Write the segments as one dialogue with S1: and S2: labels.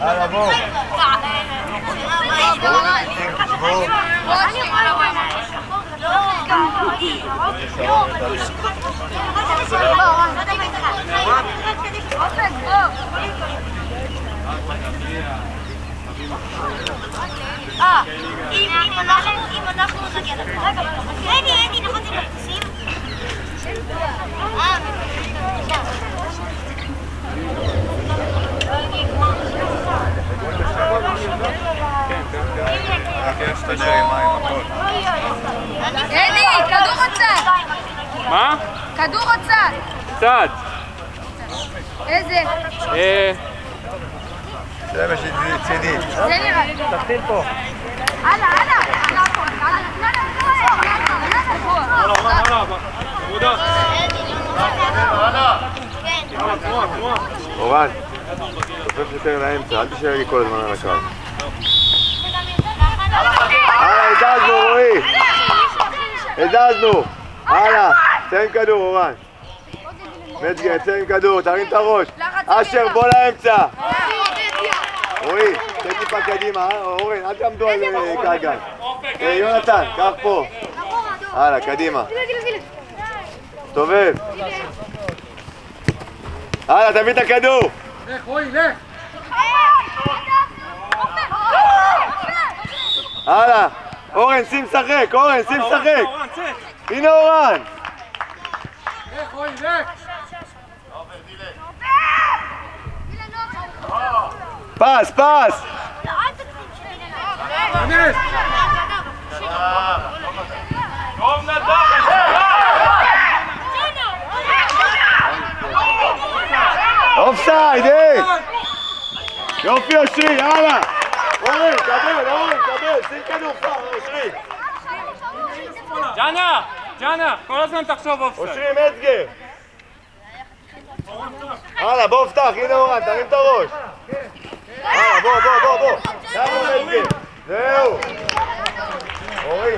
S1: הלאה, בואו.
S2: אה, אם אנחנו אם אנחנו נגיע רגע, אדי, אדי, נכון זה מטוסים? אה,
S3: אלי, כדור הצד!
S4: מה?
S3: כדור הצד!
S4: קצת.
S3: איזה?
S4: אה,
S1: זה מה שצידי.
S3: זה נראה לי.
S1: תתחיל פה.
S3: הלאה, הלאה!
S1: אורן, תופף יותר לאמצע, אל תישאר לי כל הזמן על הקו. הלאה, הזזנו, רועי. הזזנו. הלאה, עם כדור, אורן. מצגר, צא עם כדור, תרים את הראש. אשר, בוא לאמצע. רועי, צא טיפה קדימה, אה? אורן, אל תעמדו על אה, קלגן. אה, יונתן, קח פה. הלאה, קדימה. תסתובב. הלאה, תביא את הכדור. הלאה. אורן, שים לשחק, אורן, שים לשחק. הנה אורן. פס, פס. אופסייד, היי! יופי אושרי, יאללה! אורן, קבל, אורן, קבל, שים כדור פעם, אושרי!
S4: ג'אנה! ג'אנה! כל הזמן תחשוב אופסייד.
S1: אושרי מצגר! הלאה, בוא פתח, הנה אורן, תרים את הראש! הלאה, בוא, בוא, בוא, בוא! יאללה, מצגר! זהו! אורי,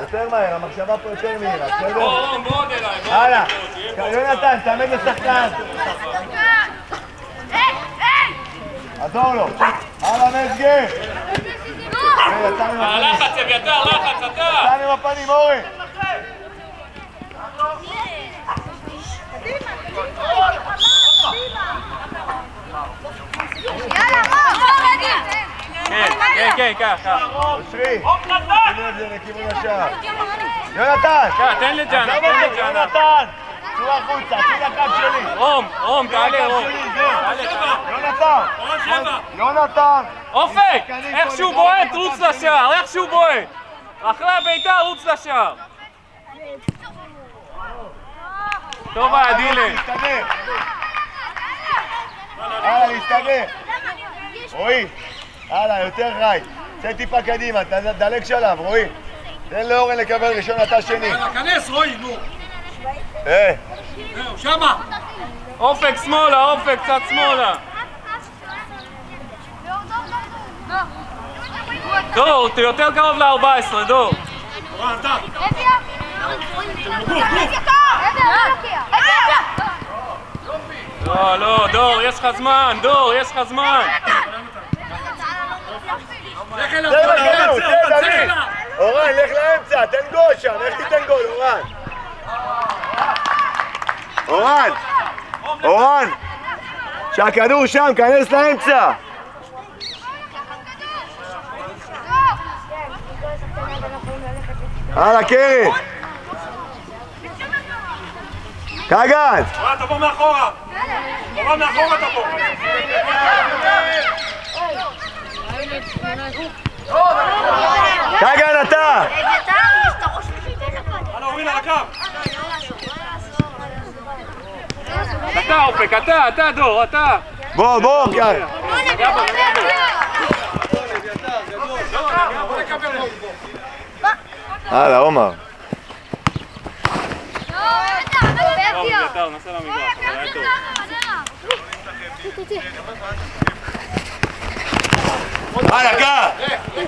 S1: יותר מהר, המחשבה פה יותר מהירה, בסדר?
S4: בוא, בוא עוד אליי. בוא.
S1: הלאה! יונתן, תעמד לשחקן! עזור לו! הלאה, הפנים,
S4: הלחץ, אביתר, לחץ, אתה!
S1: יצא עם הפנים, אורן!
S4: כן, כן, כן, קח, קח.
S1: אושרי! שימו את זה לכיוון השער. יונתן!
S4: קח, תן לג'אנה,
S1: עזוב
S4: תן
S1: אותו,
S4: לג'אנה.
S1: יונתן! צאו החוצה, צאו לקו שלי!
S4: רום, רום, תעלה, רום.
S1: שלי, זהו.
S4: תעלה, תעלה.
S1: יונתן! יונתן!
S4: אופק! איך שהוא בועט, רוץ לשער, איך שהוא בועט! אחרי הבעיטה, רוץ לשער. טוב היה, דילן.
S1: להסתדר! הלאה, להסתדר! רועי! הלאה, יותר חי! צא טיפה קדימה, דלג שלב, רועי! תן לאורן לקבל ראשון, אתה שני.
S5: כנס, רועי, נו.
S1: אה,
S5: זהו, שמה.
S4: אופק שמאלה, אופק קצת שמאלה. דור, אתה יותר קרוב ל-14, דור. לא, לא, דור, יש לך זמן, דור, יש לך זמן.
S5: לך אליו,
S1: צא דוד! אורן, לך לאמצע, תן גול שם, איך תיתן גול, אורן? אורן! אורן! שהכדור שם, כנס לאמצע! הלאה, קרי! כגן!
S5: אורן, תבוא מאחורה. אורן, מאחורה תבוא.
S1: כגן אתה!
S5: הלאה, אורן, על הקו.
S4: אתה, אופק, אתה, אתה, דור, אתה.
S1: בוא, בוא, כאן! הלאה, עומר.
S4: טוב, אביתר, נסע למגרש, אבל היה טוב.
S1: הלאה, קח!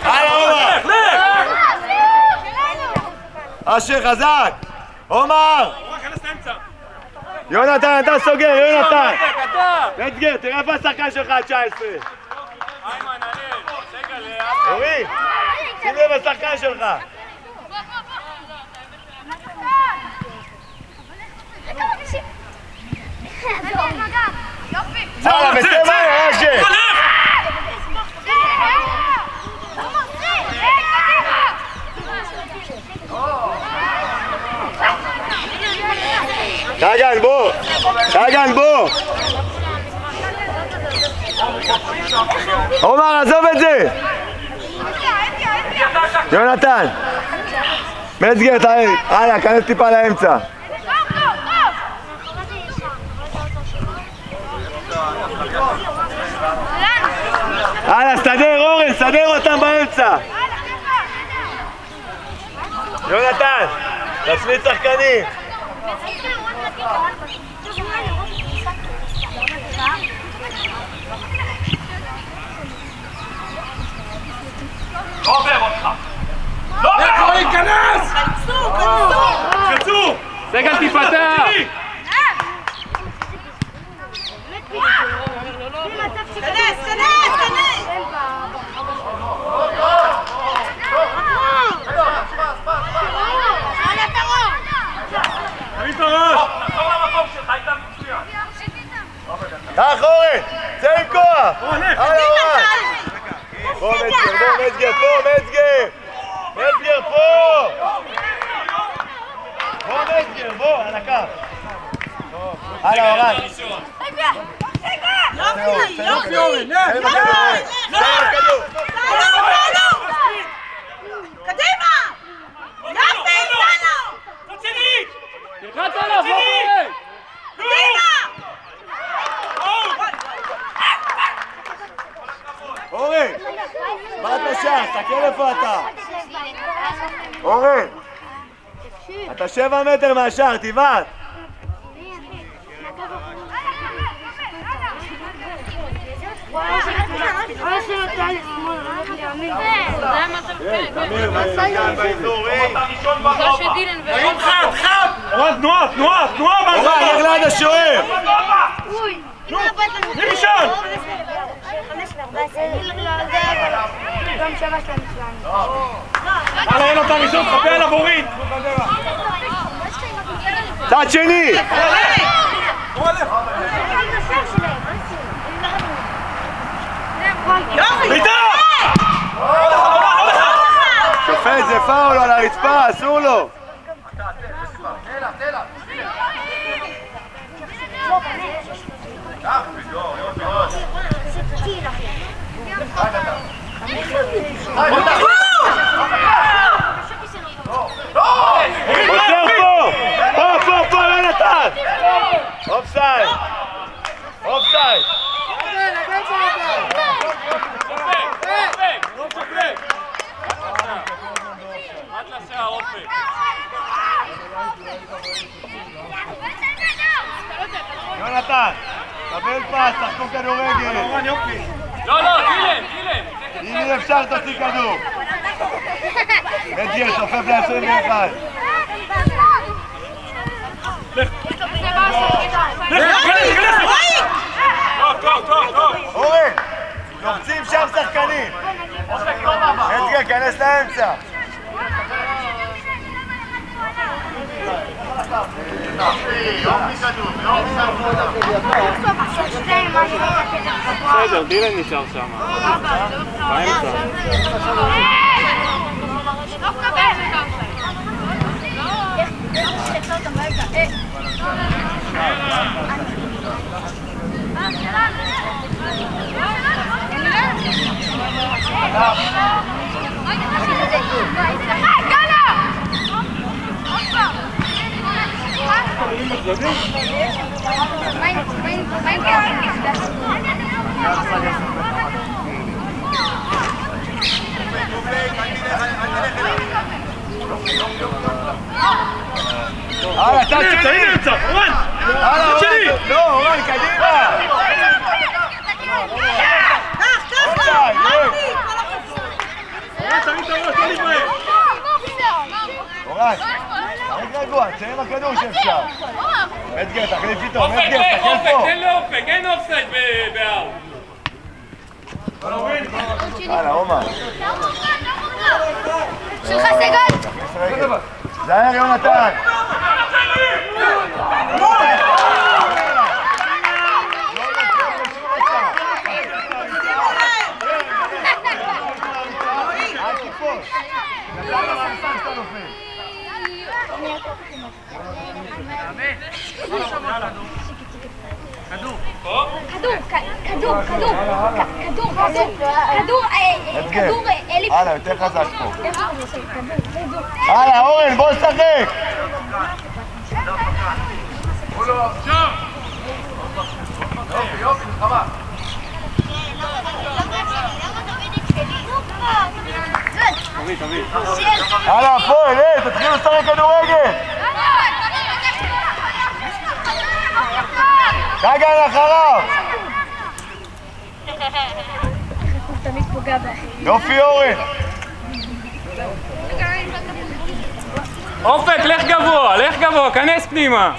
S1: הלאה, עומר! אשר חזק! עומר!
S5: אורן, כנס לאמצע.
S1: יונתן, אתה סוגר, יונתן!
S4: מצגר, אתה!
S1: מצגר, תראה איפה השחקן שלך, 19.
S4: איימן, הלל, סגל, אה,
S1: אורי, שים לב לשחקן שלך. צאלה, בצבע, אשר! חגן, בוא! חגן, בוא! עומר, עזוב את זה! יונתן! מצגר, תעלה, הלאה, כנס טיפה לאמצע. הלאה, סדר, אורן, סדר אותם באמצע! יונתן, תשמיד שחקנים!
S4: לא עובר אותך!
S5: לא ייכנס! חצו!
S4: סגל תיפתח!
S2: כנס, כנס, כנס! על הפרום!
S5: תרים את הראש!
S4: תחזור למקום שלך, היית מצוין!
S1: קח אורן, צא עם כוח!
S5: אורן, לך.
S1: הלאה אורן! בוא מצגר, בוא מצגר, פה מצגר! מצגר פה! בוא מצגר, בוא, על הקו! הלאה אורן!
S2: יופי, יופי!
S5: אורן, לך.
S2: קדימה! יופי,
S4: עליו, לא קורה!
S2: קדימה!
S1: אורן! מה אתה! אתה שבע מטר מהשער, תבעט!
S5: אורן, תנועה, תנועה, תנועה
S1: אורן! לך ליד השוער!
S5: מי ראשון? הלאה, אין אותה ראשון, חפה עליו אורית!
S1: צד שני!
S5: בעיטה!
S1: שופט, זה פאול על הרצפה, אסור לו! עוצר פה! פה, פה, פה, לא נתן! אופסייד! אופסייד!
S4: עד לשער, אופק.
S1: יונתן! קבל פס, שחקו כדורגל!
S4: לא, לא, גילם, גילם!
S1: אם אפשר תוציא כדור! בית צופף ל-21!
S5: לך, כנס, כנס!
S4: טוב, טוב, טוב, טוב!
S1: אורן! לוחצים שם שחקנים! אדגר, כנס לאמצע!
S4: Saido, dile nicht aufs Jammer. Hey, go! דילן נשאר שם.
S1: הלאה, צד
S5: אמצע,
S1: שני!
S5: הנה אמצע! אורן!
S1: הלאה,
S5: צד שני!
S1: אורן! לא, אורן, קדימה!
S2: קח, קח לו!
S1: אופסייד,
S2: יופי!
S5: אורן, תרים את הראש, לא להתבייש!
S1: אורן! רגוע, תצא עם הכדור שאפשר. מדגר, תחליף איתו,
S4: אופק,
S1: מדגר,
S4: לך,
S1: תחליף
S4: אופק,
S1: פה.
S4: תן לאופק, אין אופסייד ב- באאוט.
S1: הלאה, עומר.
S3: שלך סגל!
S1: תכניס רגל. זהר יונתן. אל תקפוץ. נתן לו מהמשחק שאתה נופל.
S3: כדור, כדור, כדור, כדור, כדור, כדור, אה, אה. כדור אה, אליפ.
S1: הלאה, יותר חזק?
S3: כדור, כדור.
S1: בוא נשחק. הלאה, הפועל, אה, תתחילו לשחק כדורגל. גגן אחריו. יופי, אורן.
S4: אופק, לך גבוה, לך גבוה, כנס פנימה.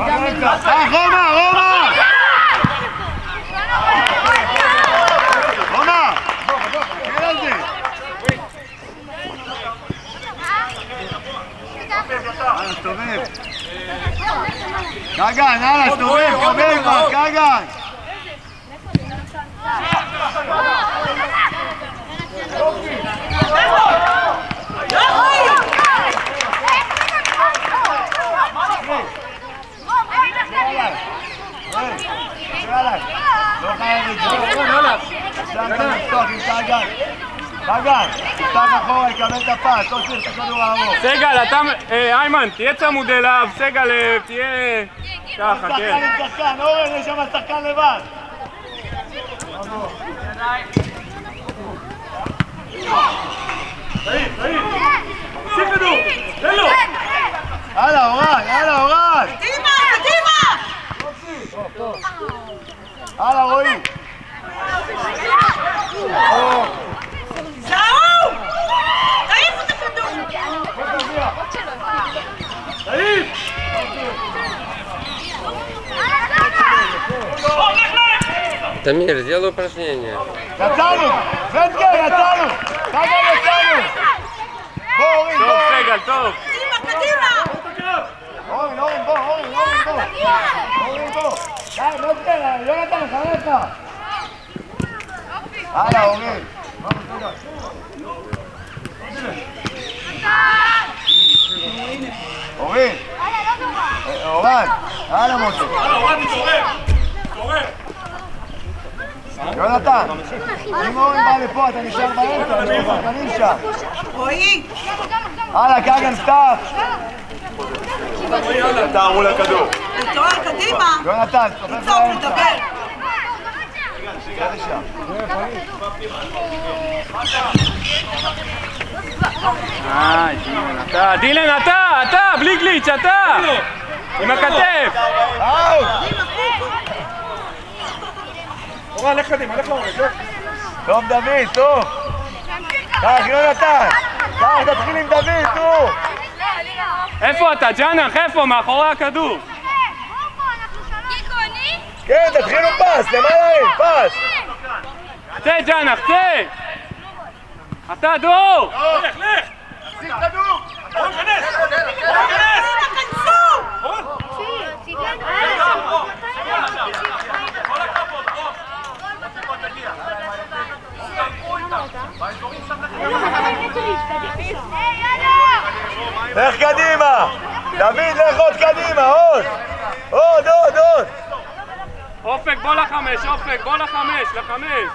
S1: אה, רומא! רומא! תסתכל על זה. הלאה, סתובב. גגן, הלאה, סתובב, קבל כבר, גגן. יאללה, לא חייב את זה. עכשיו אתה לפתוח עם גגן, תפתח אחורה, יקבל את הפס, לא צריך את הכדור הארוך.
S4: סגל, אתה... אה, איימן, תהיה צמוד אליו, סגל, אה, תהיה... ככה,
S1: שחקן
S4: כן.
S1: עם שחקן, אורן, יש שם שחקן לבד. הלאה, אורן, הלאה, אורן.
S5: קדימה, קדימה!
S1: הלאה, רועי.
S6: Тамир, сделай упражнение.
S1: Натану! Фредгей, Натану! Натану, Натану! Болин,
S4: Топ,
S1: Сегал,
S4: топ! Дима,
S5: Кадира! Болин,
S1: Болин, Болин, Болин, Болин, Болин, а, Болин, Дай, Фредгей, Йонатан, Халета! Алла, Умин! אורן. אורן. אה, הלאה, משה.
S5: הלאה, אורן, תתעורר! תתעורר!
S1: יונתן, אם אורן בא לפה, אתה נשאר באמצע, לך שחקנים שם.
S5: רועי!
S1: הלאה, גגן, סטאפ. אתה.
S5: תתעורר קדימה!
S1: יונתן, תסתובב
S5: לצעוק,
S1: באמצע.
S5: לדבר!
S1: תגיע לשם.
S4: אה, דילן, אתה, דילן, אתה, אתה, בלי גליץ', אתה! עם הכתף!
S5: אורן, לך קדימה, לך לאורן!
S1: טוב, דוד, טוב. קח, יונתן. קח, תתחיל עם דוד, נו.
S4: איפה אתה, ג'אנח? איפה? מאחורי הכדור.
S1: כן, תתחילו פס, למעלה אין, פס.
S4: צא, ג'אנח, צא! אתה, דור!
S5: לך, לך! שים כדור! אורן, כנס! אורן, כנס! אורן!
S1: לך קדימה. דוד, לך עוד קדימה, עוד. עוד, עוד, עוד.
S4: אופק, בוא לחמש, אופק, בוא לחמש, לחמש!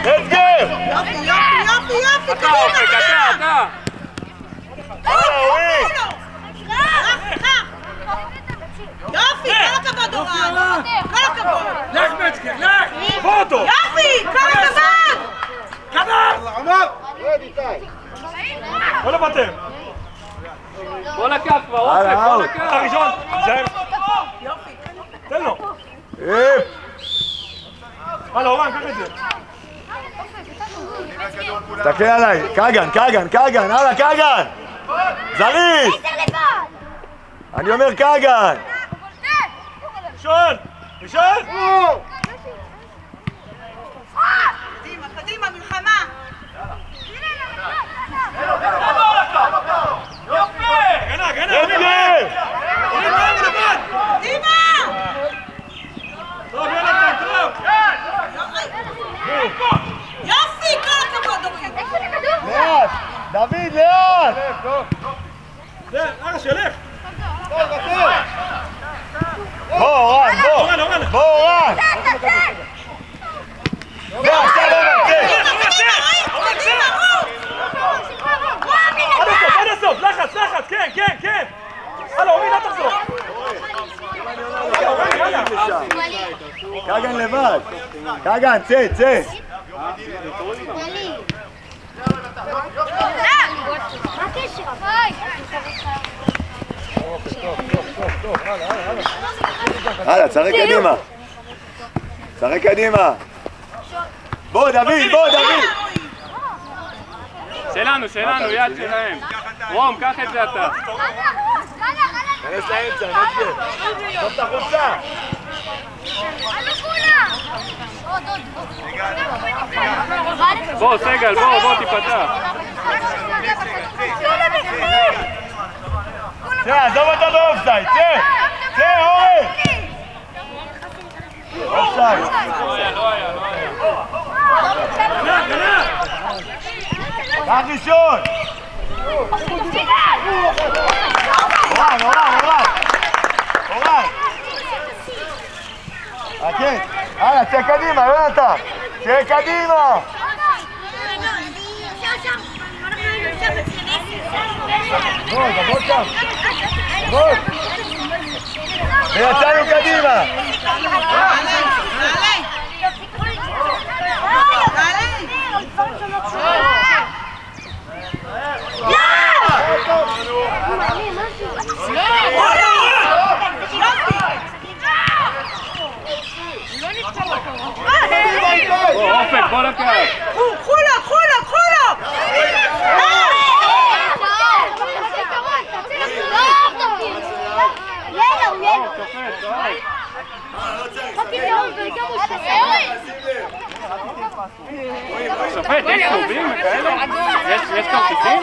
S1: אתגר.
S5: יופי, יופי, יופי, יופי!
S4: אתה, אופק, אתה, אתה!
S1: הלאה, אורי.
S5: יופי, כל הכבוד, אורן! כל הכבוד! בוא אותו!
S7: יופי! כל הכבוד!
S5: כנס! לא לוותר!
S4: בוא לקו כבר, אופק,
S1: הלאה,
S4: בוא. לקו.
S5: הראשון! תיזהר! תן לו! הלאה, אורן, קח את זה!
S1: תסתכל עליי, קגן, קגן, קגן, הלאה, קגן! זריז! אני אומר קגן!
S5: ראשון! ראשון!
S7: קדימה, קדימה, מלחמה!
S5: הגנה, הגנה!
S1: אדגר!
S7: קדימה!
S5: טוב, יונתן, טוב!
S7: יופי! כל הכבוד, אורית!
S1: לאט! דוד, לאט!
S5: זה, הלאה, שילך!
S1: בוא, אורן, בוא! בוא, אורן! זה, עכשיו אורן, צא!
S7: קדימה, רות!
S5: עד הסוף, עד הסוף! לחץ, לחץ! כן, כן, כן! הלאה, אורית, אל תחזור! יאללה, יאללה!
S1: קגן לבד! קגן, צא, צא!
S8: מה הקשר?
S1: הלאה, תשחק קדימה! תשחק קדימה! בוא, דוד, בוא, דוד!
S4: שלנו, שלנו, יד שלהם. רום, קח את זה אתה.
S1: תיכנס לאמצע, נגד! טוב את החולצה!
S4: בוא, סגל, בוא, בוא, תיפתח.
S1: צא, עזוב אותו באופסייד, צא! צא, אורן! אופסייד!
S5: הגנה, הגנה!
S1: קח ראשון! אורן, אורן, אורן! אורן! חכה! הלאה, צא קדימה, יונתן! צא קדימה! בוא, תבוא שם! בוא! ויצאנו קדימה!
S4: בוא, אופק, בוא לקו.
S7: קחו לו, קחו לו, קחו לו!
S4: שופט, יש צהובים כאלה? יש כרטיסים?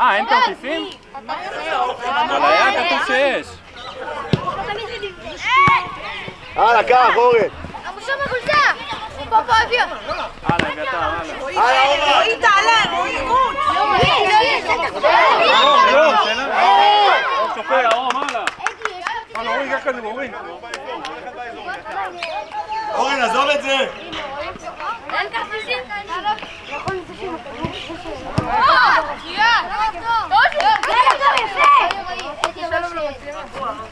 S4: אה, אין כרטיסים? על היד כתוב שיש.
S1: הלאה, קח, אורן!
S4: אביתר, הלאה.
S1: הלאה, אורן!
S7: רועי תעלה, רועי, רות!
S4: רום, שלנו. שופט, רום, הלאה.
S5: הלאה, אורי, קח כדור, אורי!
S1: אורן, עזוב את זה!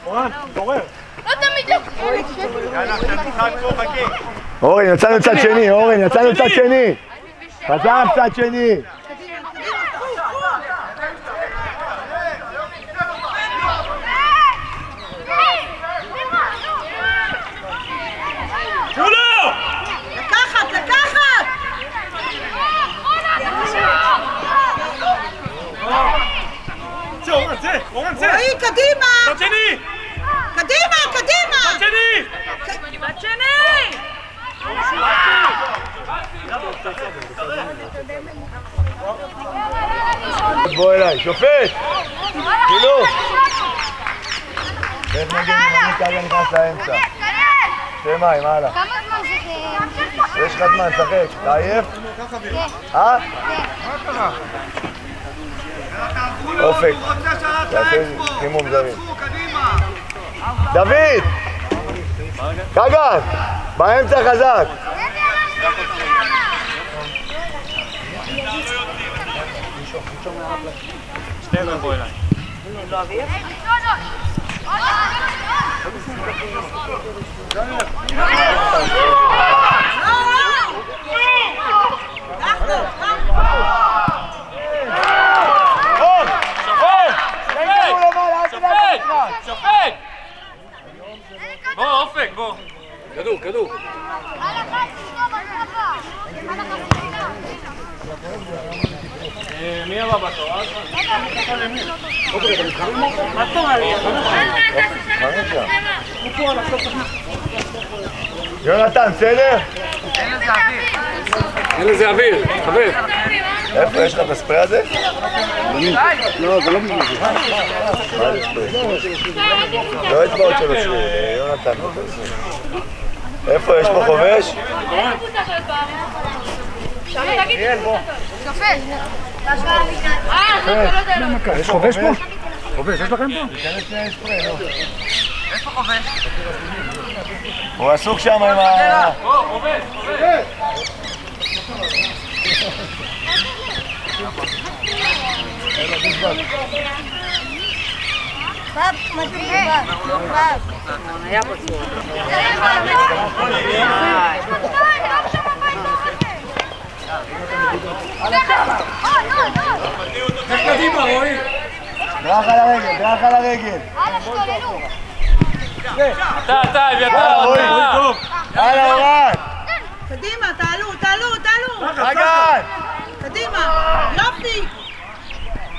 S5: אורן, תעורר!
S1: אורן, יצאנו צד שני, אורן, יצאנו צד שני! חזר צד שני!
S5: כולו!
S7: לקחת, לקחת!
S5: צא, אורן, צא! אורן, צא!
S7: רועי, קדימה!
S5: צד שני!
S7: קדימה, קדימה!
S5: צד שני!
S7: צד שני!
S1: בוא אליי, שופט! חילוף! בית נגד ימני כרגע נכנס לאמצע. שתי מים, הלאה.
S8: כמה זמן זה...
S1: יש לך זמן, שחק. אתה עייף? אה? אופק. עם מומזרים. דוד! כגן! באמצע חזק!
S4: Oh!
S8: שופט!
S4: בוא, אופק, בוא.
S6: כדור, כדור.
S4: אה, מי הבא בתור? מה אה, זאת אה, אומרת?
S1: יונתן, בסדר?
S6: תן לזה אוויר. תן לזה אוויר, חבר.
S1: איפה יש לך את הספרי הזה?
S9: לא, זה לא
S1: ספרי? לא אצבעות של השריר, יונתן. איפה יש פה חובש?
S9: יש חובש פה? חובש, יש לכם פה?
S1: הוא עסוק שם עם ה...
S4: בוא, עובד, עובד.
S1: דרך על הרגל, דרך על הרגל.
S4: אתה, אתה, אביתר, אתה.
S1: הלאה, אורן.
S7: קדימה, תעלו, תעלו, תעלו!
S1: חגן!
S7: קדימה! יופי! קחו, קחו לו!
S1: צא, צא, צא, צא! רק תושיב עליי. תושיב, חזור עליי.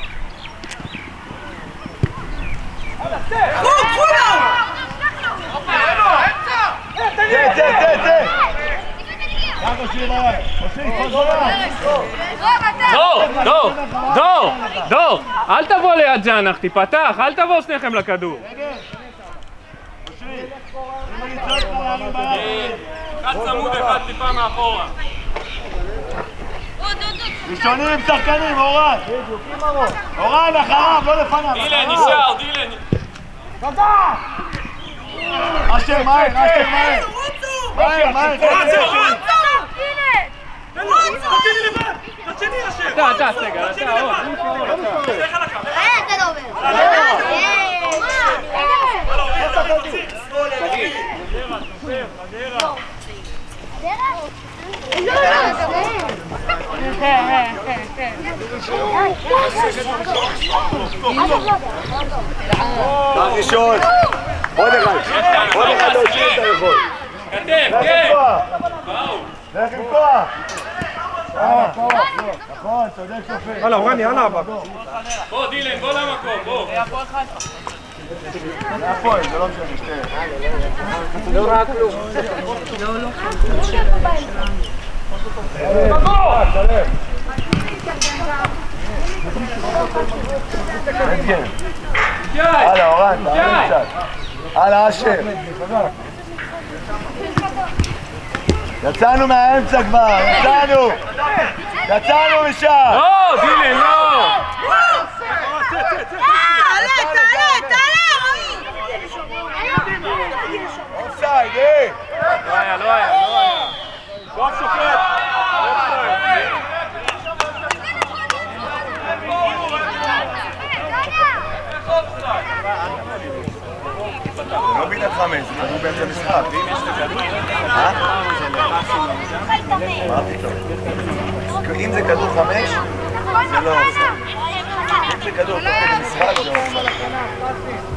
S4: דור, אל תבוא ליד ג'אנח, תיפתח, אל תבואו שניכם לכדור. אחד צמוד, אחד טיפה מאחורה.
S1: ראשונים, שחקנים, אורן. אורן, אחריו, לא לפניו.
S4: דילן. נשאר, דילן.
S1: אשר, מהר, אשר, מהר. מהר, מהר.
S4: אתה, אתה, סגל, אתה, עוד.
S1: קו ראשון. עוד אחד. עוד אחד להוציא את היכול.
S4: כתף, כן.
S1: לך עם כוח. נכון, צודק שופט.
S9: יאללה, אורן, יאללה.
S4: בוא, דילן, בוא למקום, בוא.
S1: זה הפועל, זה לא משנה, שתיהן. הלאה, אורן, תעלה קצת. הלאה, אשר. יצאנו מהאמצע כבר, יצאנו! יצאנו משם!
S4: לא, דילן, לא.
S7: תעלה, תעלה, תעלה, רועי!
S1: אה!
S4: לא היה, לא היה, לא היה.
S1: טוב שופט! לא בעיטת חמש, זה כדור באמצע המשחק. אה? מה פתאום? אם זה כדור חמש, זה לא אופסייד. אם זה כדור כדי משחק, זה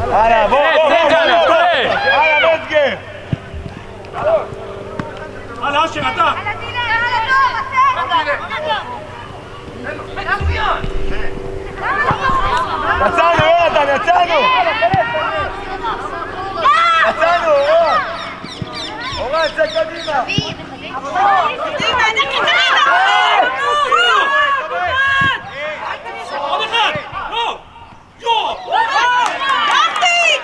S1: אופסייד. הלאה, בוא, בוא,
S4: צא,
S1: בוא,
S4: צא, ג'אנר,
S1: בוא,
S4: צא.
S1: בוא. הלאה, מצגר!
S5: הלאה, אשר, אתה.
S1: יצאנו, יונתן, יצאנו! יצאנו, אורן! אורן, צא קדימה!
S7: קדימה, קדימה!
S5: עוד אחד. לא. יו.
S7: יופי!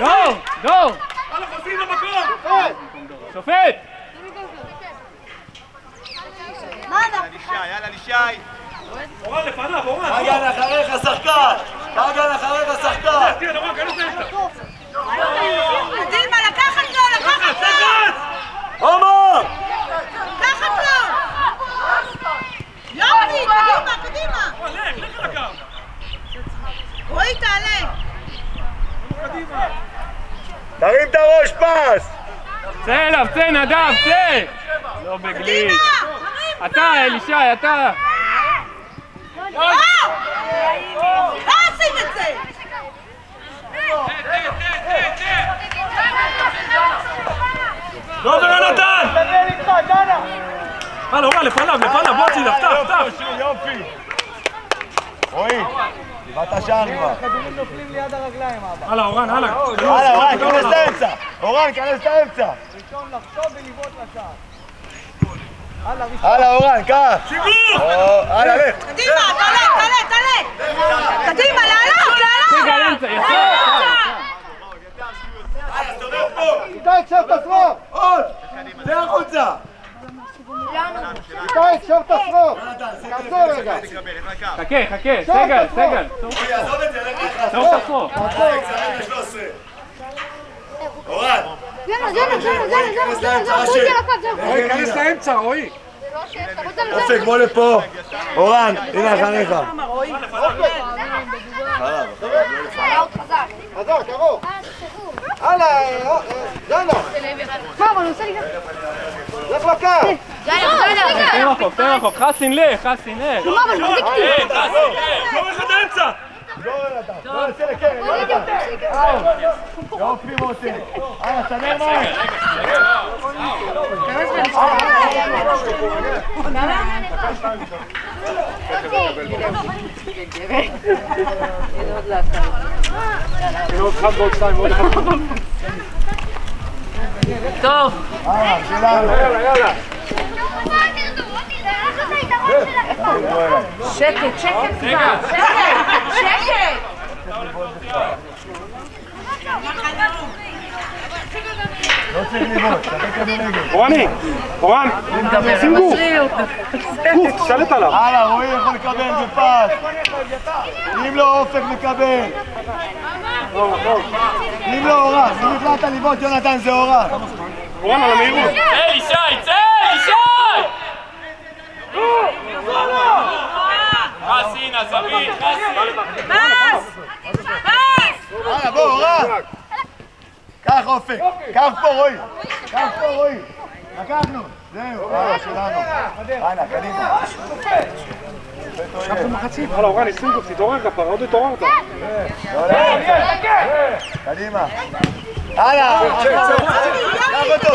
S1: גו! גו! שופט! יאללה לישי,
S3: יאללה לישי!
S1: אורן לפניו, אורן! אגן
S5: אחריך שחקן! אגן אחריך שחקן! תראה,
S7: נורא, כנס
S4: לאמצע! דילמה,
S5: לקחת לו, לקחת
S4: לו!
S5: עומר! לקחת לו!
S1: יופי, קדימה, קדימה!
S7: רועי, תעלה.
S1: תרים את הראש, פס!
S4: צא אליו, צא נדב, צא! לא בגליץ'. אתה, אלישי, אתה.
S7: לא! לא עושים את זה!
S5: לא עובר יונתן! הלאה, אורן, לפניו, לפניו, בוא הצידה, פתח, פתח!
S1: יופי! רועי, קיבלת שער כבר.
S5: הלאה, אורן, הלאה.
S1: הלאה, אורן, כנס לאמצע! אורן, כנס לאמצע! הלאה, אורן, קח! או, הלאה, לך!
S7: קדימה, תעלה, תעלה, תעלה! קדימה, לעלות, לעלות!
S4: אמצע, יפה.
S1: איתי, הקשב את השרוך! עוד! צא החוצה! איתי, הקשב את השרוך! תעצור רגע!
S4: חכה, חכה, סגל, סגל.
S1: עזוב את זה. אורן!
S3: יאללה, יאללה, יאללה, יאללה, יאללה, יאללה, בוא איתי לקו, זהו.
S9: רועי, כנס לאמצע, רועי.
S1: אופק, בוא לפה! אורן, הנה אחריך! חזר, קרוב! הלאה, דנה!
S3: מה, אבל הוא עושה לי ככה.
S1: לך לקו!
S4: תן רחוק, תן רחוק. חסין לך, חסין לך.
S3: מה, אבל מחזיק אותי.
S5: לא אחד האמצע!
S1: לא, יוצא לקרן, יופי מוטי! הלאה, תנר מים!
S4: טוב.
S1: הלאה, שלנו! יאללה, יאללה!
S7: שקט, שקט כבר. שקט!
S1: לא צריך כדורגל.
S5: אורני, אורן, שים גוף. גוף, תשתלט עליו.
S1: הלאה, רועי יכול לקבל בפס! אם לא, אופק מקבל! אם לא, אורן, אם החלטת לבעוט, יונתן זה אורן!
S5: אורן, על המהירות.
S4: צא אלישי, צא אלישי! חסין, הזווית, חסין.
S7: פס! פס!
S1: הלאה, בוא, אורן! קח אופק, קח פה רועי, קח פה רועי, לקחנו, זהו, הלאה, שלנו, הלאה, קדימה.
S5: הלאה, אורן, שים גוף, תתעורר כפרה, עוד התעוררת.
S1: לא, לא, קדימה. הלאה, קח אותו,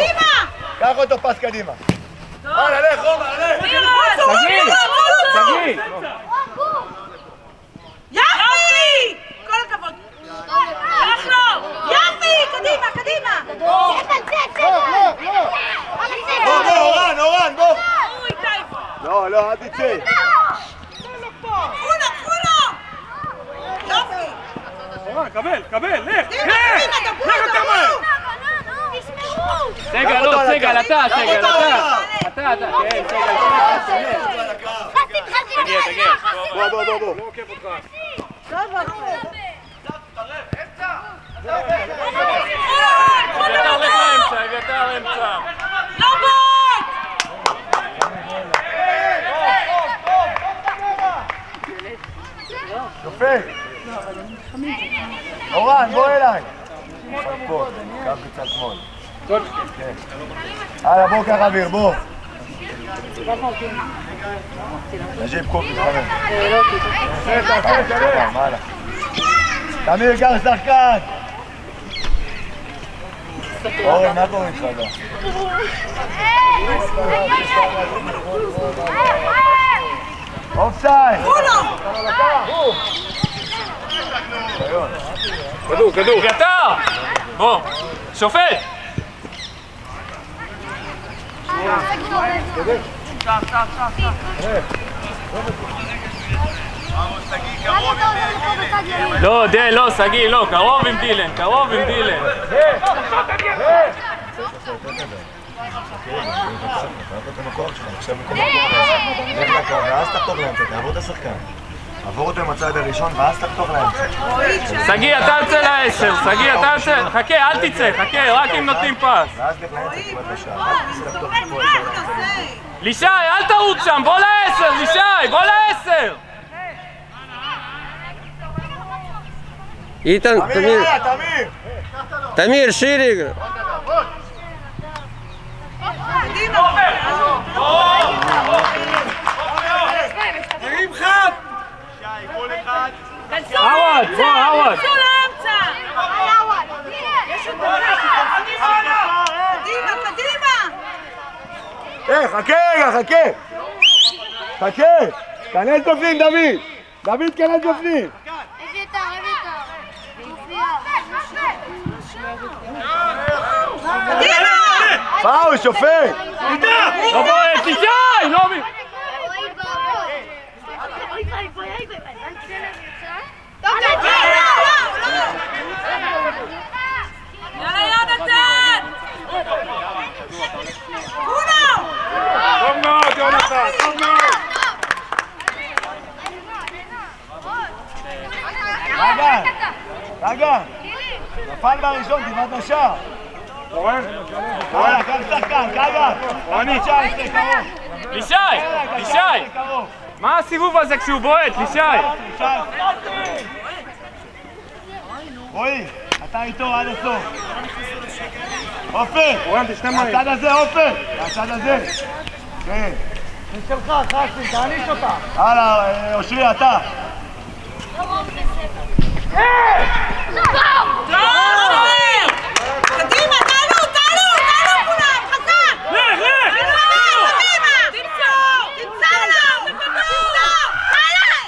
S1: קח אותו פס קדימה. הלאה, לך, עומר, לך.
S4: שגיא, שגיא.
S7: יופי! כל הכבוד. הלך לו! יופי! קדימה, קדימה!
S1: בוא, בוא, אורן, אורן, בוא.
S7: הוא איתי.
S1: לא, לא, אל תצא.
S7: קחו לו, קחו לו! יופי!
S5: אורן, קבל, קבל, לך,
S7: קדימה,
S5: לך!
S7: קדימה, דברו,
S5: לך יותר מהר!
S7: דברו!
S4: סגל, לא, סגל, אתה, סגל, אתה. אתה, אתה, כן, סגל, חסין לך.
S1: בוא, בוא, בוא, בוא.
S4: אביתר לך לאמצע, אביתר לאמצע.
S7: לא.
S1: אורן, בוא אליי. קו בצד שמאל. כן. הלאה, בוא קח אוויר, בוא. נג'יב חבר. מעלה. תמיר, קח שחקן. אורן, מה קורה איתך? אתה? אופסייד!
S5: כדור, כדור.
S4: אביתר! בוא, שופט! לא, די, לא, שגיא, לא, קרוב עם דילן, קרוב עם דילן.
S1: עבור אותו עם הצעד הראשון ואז תחתוך לאמצע.
S4: שגיא, אתה יוצא לעשר, שגיא, אתה יוצא, חכה, אל תצא, חכה, רק אם נותנים פס. לישי, אל תרוץ שם, בוא לעשר, לישי, בוא לעשר!
S10: איתן,
S1: תמיר,
S10: תמיר, שירי.
S4: עווד, בוא!
S1: אה, חכה רגע, חכה! חכה! כנס בפנים, דוד! דוד, כנס בפנים! פאול, שופט!
S4: לא בועט, ישי! לא מ...
S7: יאללה, יונתן! כולו!
S4: טוב מאוד, יונתן, טוב מאוד.
S1: רגע! רגע! נפל מהראשון, תבעט לשער! יאללה, קח שחקן, קגה!
S4: רוני. לישי! לישי! מה הסיבוב הזה כשהוא בועט, לישי?
S1: רועי, אתה איתו עד הסוף. עופר! מהצד הזה, עופר! מהצד הזה! כן. זה שלך, חסי, תעניש אותה. הלאה, אה, אושרי, אתה.
S7: קדימה, תעלו, תעלו, תעלו כולם, חזק!
S4: לך, לך!
S7: קדימה! תמצאו! תמצאו לו! תמצאו! תעלה!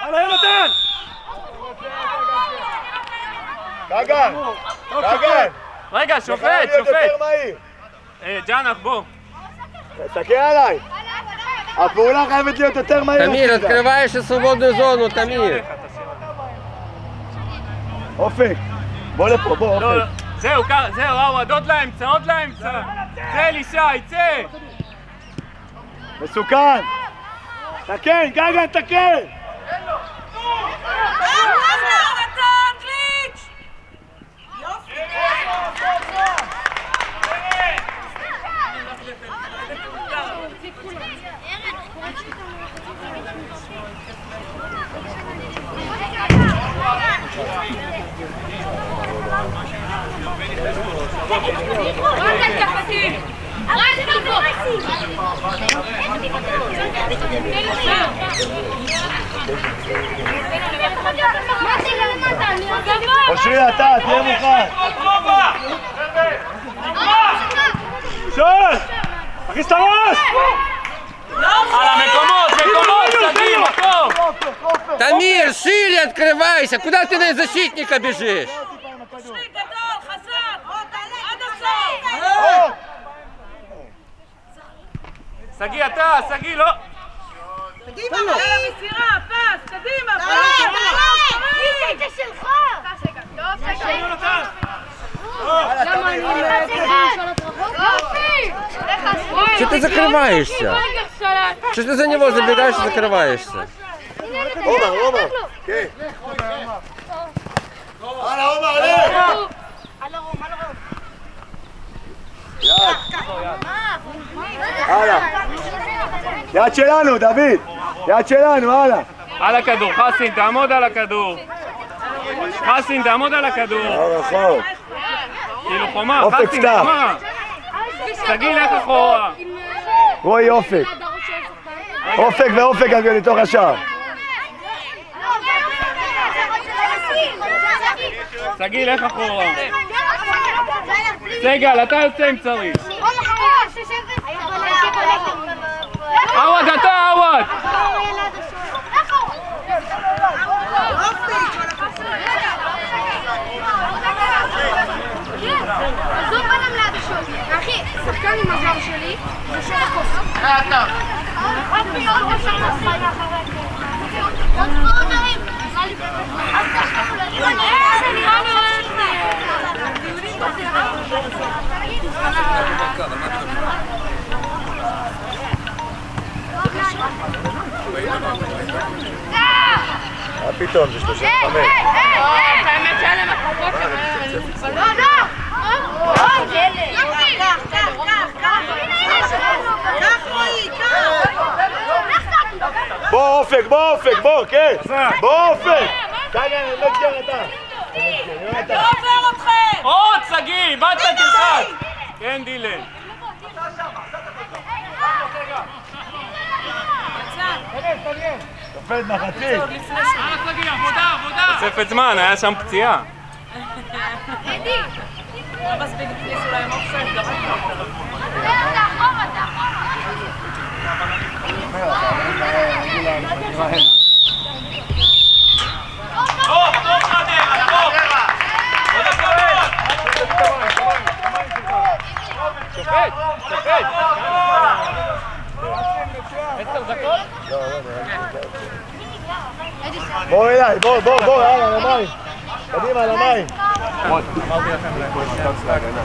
S4: הלאה, יונתן!
S1: גגן! גגן!
S4: רגע,
S1: חייב
S4: שופט,
S1: להיות
S4: שופט.
S1: יותר מהיר.
S4: אה, ג'אנח, בוא.
S1: תסתכל עליי. הפעולה חייבת להיות יותר מהיר.
S10: Тамир,
S1: הצידה.
S10: открываешь свободную зону, Тамир.
S1: אופק, בוא לפה, בוא,
S4: לא, לא.
S1: אופק.
S4: זהו, קח, זהו, עווד, עוד לאמצע, עוד לאמצע. צא, לישי, צא!
S1: מסוכן. תקן, גגן, תקן! אושרי, אתה, תהיה מוכן. שול! תכניס את הראש!
S4: על המקומות, מקומות, שגיא, מקום!
S10: Тамир, шире открывайся. Куда ты на защитника бежишь?
S4: שגיא, אתה, שגיא, לא...
S7: קדימה, יאללה, מסירה, פס, קדימה, פס!
S2: ניסי, זה שלך!
S10: Что ты закрываешься? Что ты за него забегаешь и закрываешься?
S1: עומר, עומר. כן. הלאה, הלאה. יד שלנו, דוד. יד שלנו, הלאה.
S4: על הכדור, חסין, תעמוד על הכדור. חסין, תעמוד על הכדור. כאילו חומה, חסין. חומה. שגיא, לך אחורה.
S1: רועי אופק. אופק ואופק גם לתוך השער.
S4: שגיא, לך אחורה. סגל, אתה יוצא אם צריך. עווד, אתה, עווד.
S3: עזוב בשוט. אחי, שחקן עם הזר שלי, זה של הכוס.
S1: מה פתאום, זה 35.
S3: לא, לא!
S7: קח, קח, קח, קח! קח, רועי, קח!
S1: בוא אופק, בוא אופק, בוא, כן. בוא אופק. מצגר אתה.
S7: לא עובר אתכם!
S4: עוד, שגיא, איבדת תלחץ. כן, דילן.
S1: שופט מחצית.
S4: תוספת זמן, היה שם פציעה.
S7: לא מספיק הכניסו להם אופסייד, גם
S5: טוב, טוב, חדרה, טוב. עוד הכבוד.
S4: שופט, שופט. עשר דקות?
S1: בוא אליי, בוא, בוא, בוא, יאללה, למים. קדימה, למים.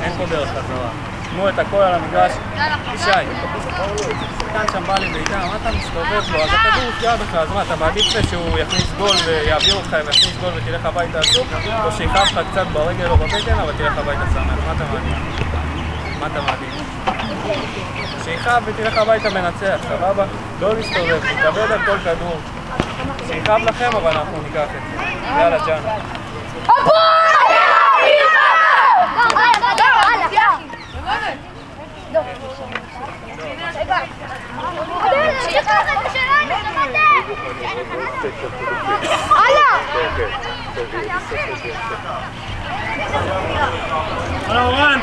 S4: אין פה דרך חזרה. תנו את הכל על המגרש. ישי, שחקן שם בא לי בעיטה, מה אתה מסתובב לו? אז הכדור הופגע בך, אז מה, אתה מעדיף שהוא יכניס גול ויעביר אותך ויכניס גול ותלך הביתה עסוק? או שיכאב לך קצת ברגל או בבטן, אבל תלך הביתה שמח? מה אתה מעדיף? מה אתה מעדיף? שיכאב ותלך הביתה מנצח, סבבה? לא להסתובב, תתכבד על כל כדור. שיכאב לכם, אבל אנחנו ניקח את זה. יאללה, ג'אנה. הלאה, אורן!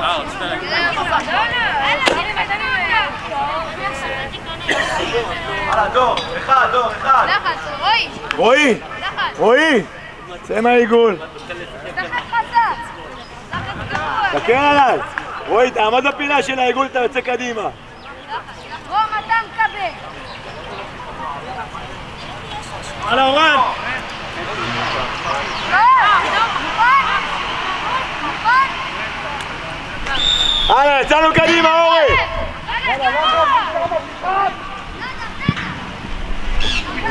S4: אה, רצית להגיד?
S1: הלאה, דור, אחד, דור, אחד. רועי, רועי, צא מהעיגול. תסתכל עליי. רועי, תעמוד בפינה של העיגול, אתה יוצא קדימה.
S4: הלאה, אורן!
S1: הלאה, יצאנו קדימה, אורי!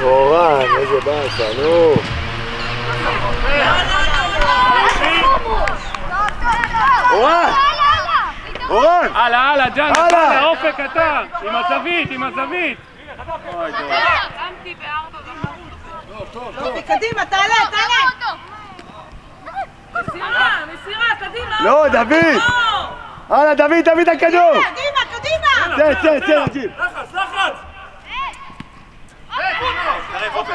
S1: אורן, איזה באסה, נו. אורן! אורן!
S4: הלאה, הלאה, ג'אנה,
S1: הלאה.
S4: אופק אתה! עם הזווית, עם הזווית! אוי, דור.
S7: קדימה, תעלה, תעלה! מסירה, מסירה, קדימה!
S1: לא, דוד!
S7: לא!
S1: הלאה, דוד, תביא את הכדור!
S7: קדימה, קדימה!
S1: צא, צא, צא, נג'יב.
S5: לחץ, לחץ. טוב,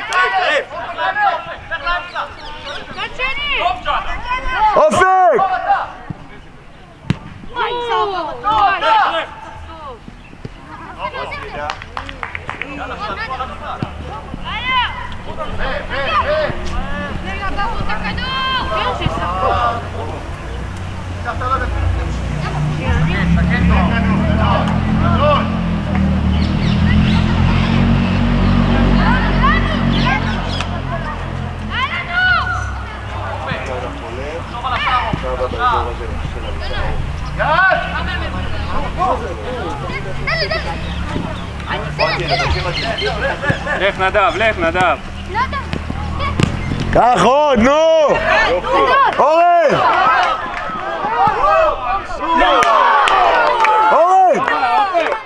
S5: ג'אנה.
S1: אופק!
S4: לך נדב, לך נדב.
S1: קח עוד, נו! אורן! אורן!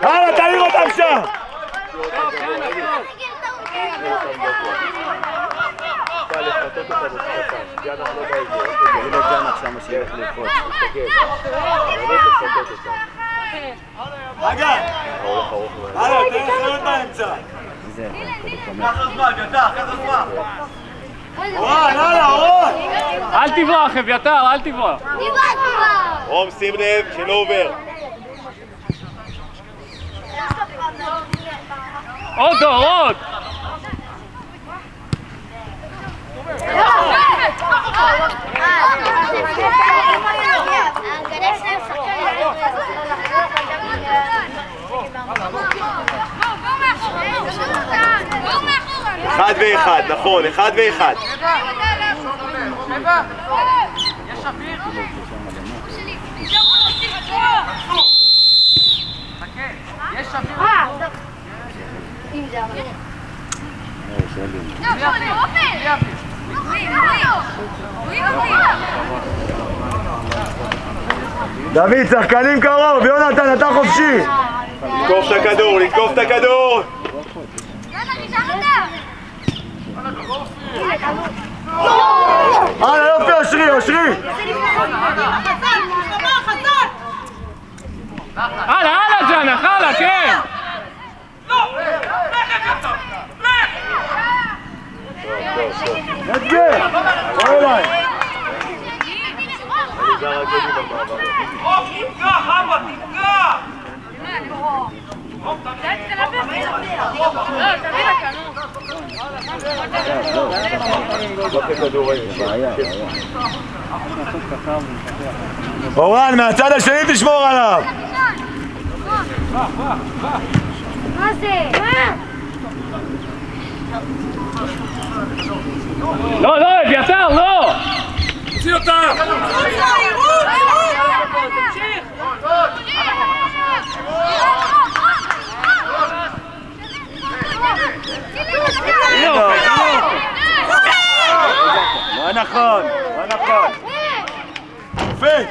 S1: הלאה, תעיר אותם שם! רגע! הלאה, תן אחריות באמצע!
S5: קח לו זמן, ידע, קח לו זמן.
S1: אורן, הלאה, אורן!
S4: אל תברח, אביתר, אל תברח.
S1: רום, שים לב, שלא עובר.
S4: עוד דור, עוד!
S1: אחד ואחד, נכון, אחד ואחד. דוד, שחקנים קרוב, יונתן, אתה חופשי. לתקוף את הכדור, לתקוף את הכדור! הלאה, יופי, אושרי, אושרי!
S4: הלאה, הלאה, ג'אנח, הלאה, כן!
S1: נדגר! בוא אליי!
S5: עוף, תפגע, חווה, תפגע!
S1: אורן, מהצד השני תשמור עליו!
S3: מה זה?
S4: לא, לא, אביתר, לא! תוציא אותה!
S1: מה נכון? מה נכון? אופק!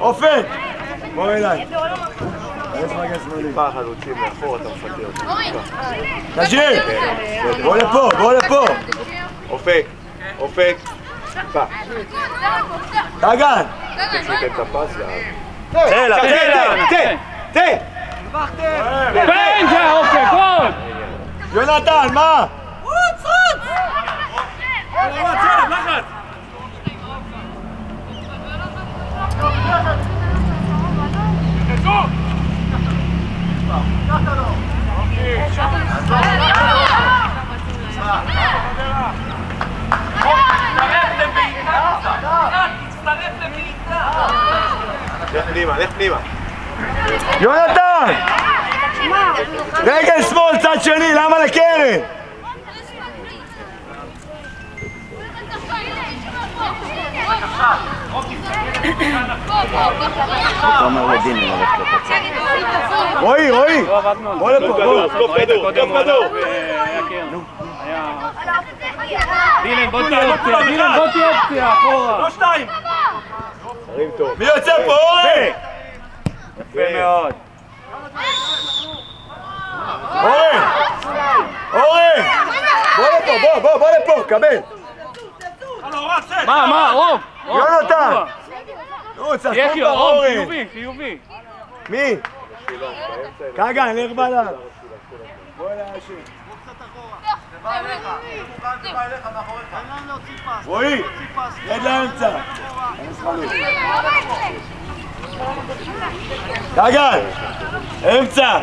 S1: אופק! בוא אליי. יש רגע שמאלי. פעם חלוצים מאחור אתה מפתה אותי. תשאיר! בוא לפה, בוא לפה! אופק, אופק. טיפה. דגן! תן תן תן! תן!
S4: כן, זה אופק, עוד!
S1: יונתן, מה? לך פנימה, לך פנימה. יונתן! רגל שמאל, צד שני, למה לקרן? רועי, רועי! בוא לפה, בוא.
S4: דילן, בוא תהיה אופציה, דילן, בוא תהיה אופציה, אחורה.
S5: לא שתיים!
S1: מי יוצא פה, אורן?
S4: יפה מאוד.
S1: אורן! אורן! בוא לפה, בוא, בוא, בוא לפה, קבל.
S4: מה, מה? רוב,
S1: יונתן! נו,
S4: רוב,
S1: באורן.
S4: חיובי, חיובי.
S1: מי? כגן, לך בלם. בוא אליי, אשי. רועי, רד לאמצע. כגן, אמצע.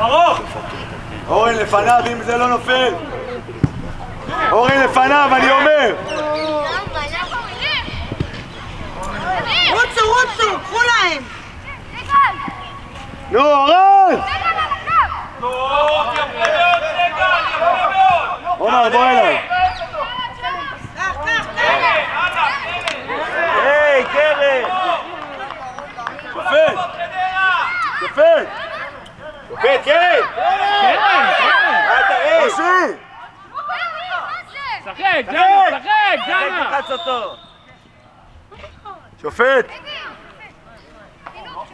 S5: ארוך!
S1: אורן לפניו, אם זה לא נופל. אורן לפניו, אני אומר.
S7: רוצו, רוצו, קחו להם!
S1: נו, אורן!
S5: יפה מאוד, יפה מאוד!
S1: עומר, בוא אליי.
S7: קח!
S1: היי, קרן! שופט! שופט! שופט, קרן!
S4: קרן, קרן.
S1: אושרי!
S4: שחק, ג'אנה, שחק, ג'אנה.
S1: שופט!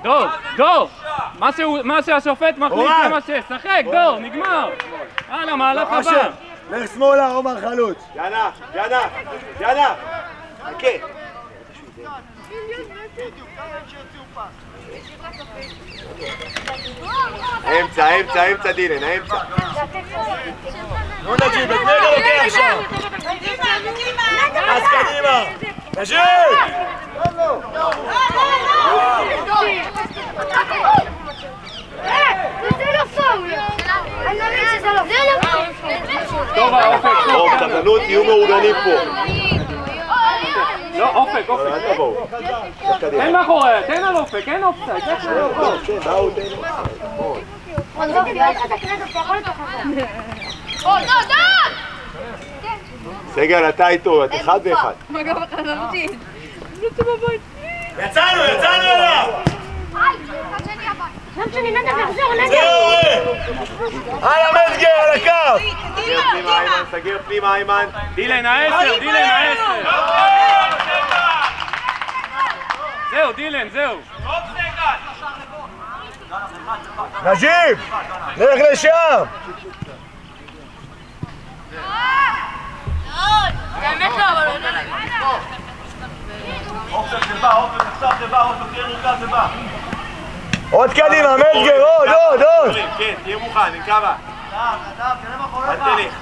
S4: דור, דור. מה שהשופט מחליט. זה מה ש... שחק, דור, נגמר. הלאה, מהלך הבא.
S1: לך שמאלה, עומר חלוץ. יאנה, יאנה, יאנה! חכה. האמצע, האמצע, האמצע דילן, האמצע. נו נג'יב, את מי אתה לוקח עכשיו? אז קדימה! נג'יב!
S3: לא לא לא!
S4: טוב, אופק,
S1: טוב, סבלנות, תהיו מאורגנים פה.
S4: לא, אופק, אופק.
S1: אל תבואו.
S4: תן מאחורי, תן על אופק, אין אופסייד.
S1: כן, תן לו. סגל, אתה איתו, את אחד ואחד.
S5: יצאנו, יצאנו אליו!
S3: לא משנה, נדב, נחזור, נדב.
S1: הלאה מצגר, על הקו! סגר פנימה איימן.
S4: דילן העשר, דילן העשר. זהו, דילן, זהו.
S1: נג'יב! לך לשם!
S3: באמת לא, אבל הוא.
S5: עופר זה בא, עופר נחשף זה בא, עופר תהיה מורכב זה בא.
S1: עוד קדימה, מצגר, עוד, עוד, עוד!
S5: כן, תהיה מוכן, עם כמה. אל תלך.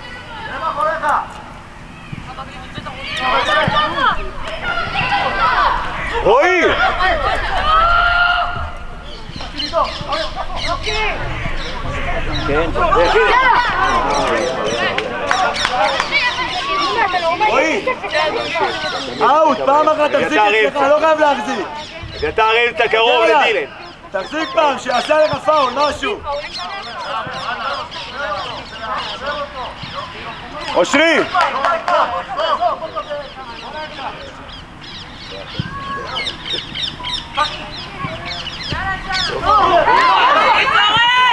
S1: רועי! רועי! אאוט, פעם אחת תחזיק אצלך, לא חייב להחזיק.
S5: אביתר אמצע קרוב
S1: יאללה.
S5: לדילן.
S1: תחזיק פעם, שיעשה לך פאול, משהו. אושרי!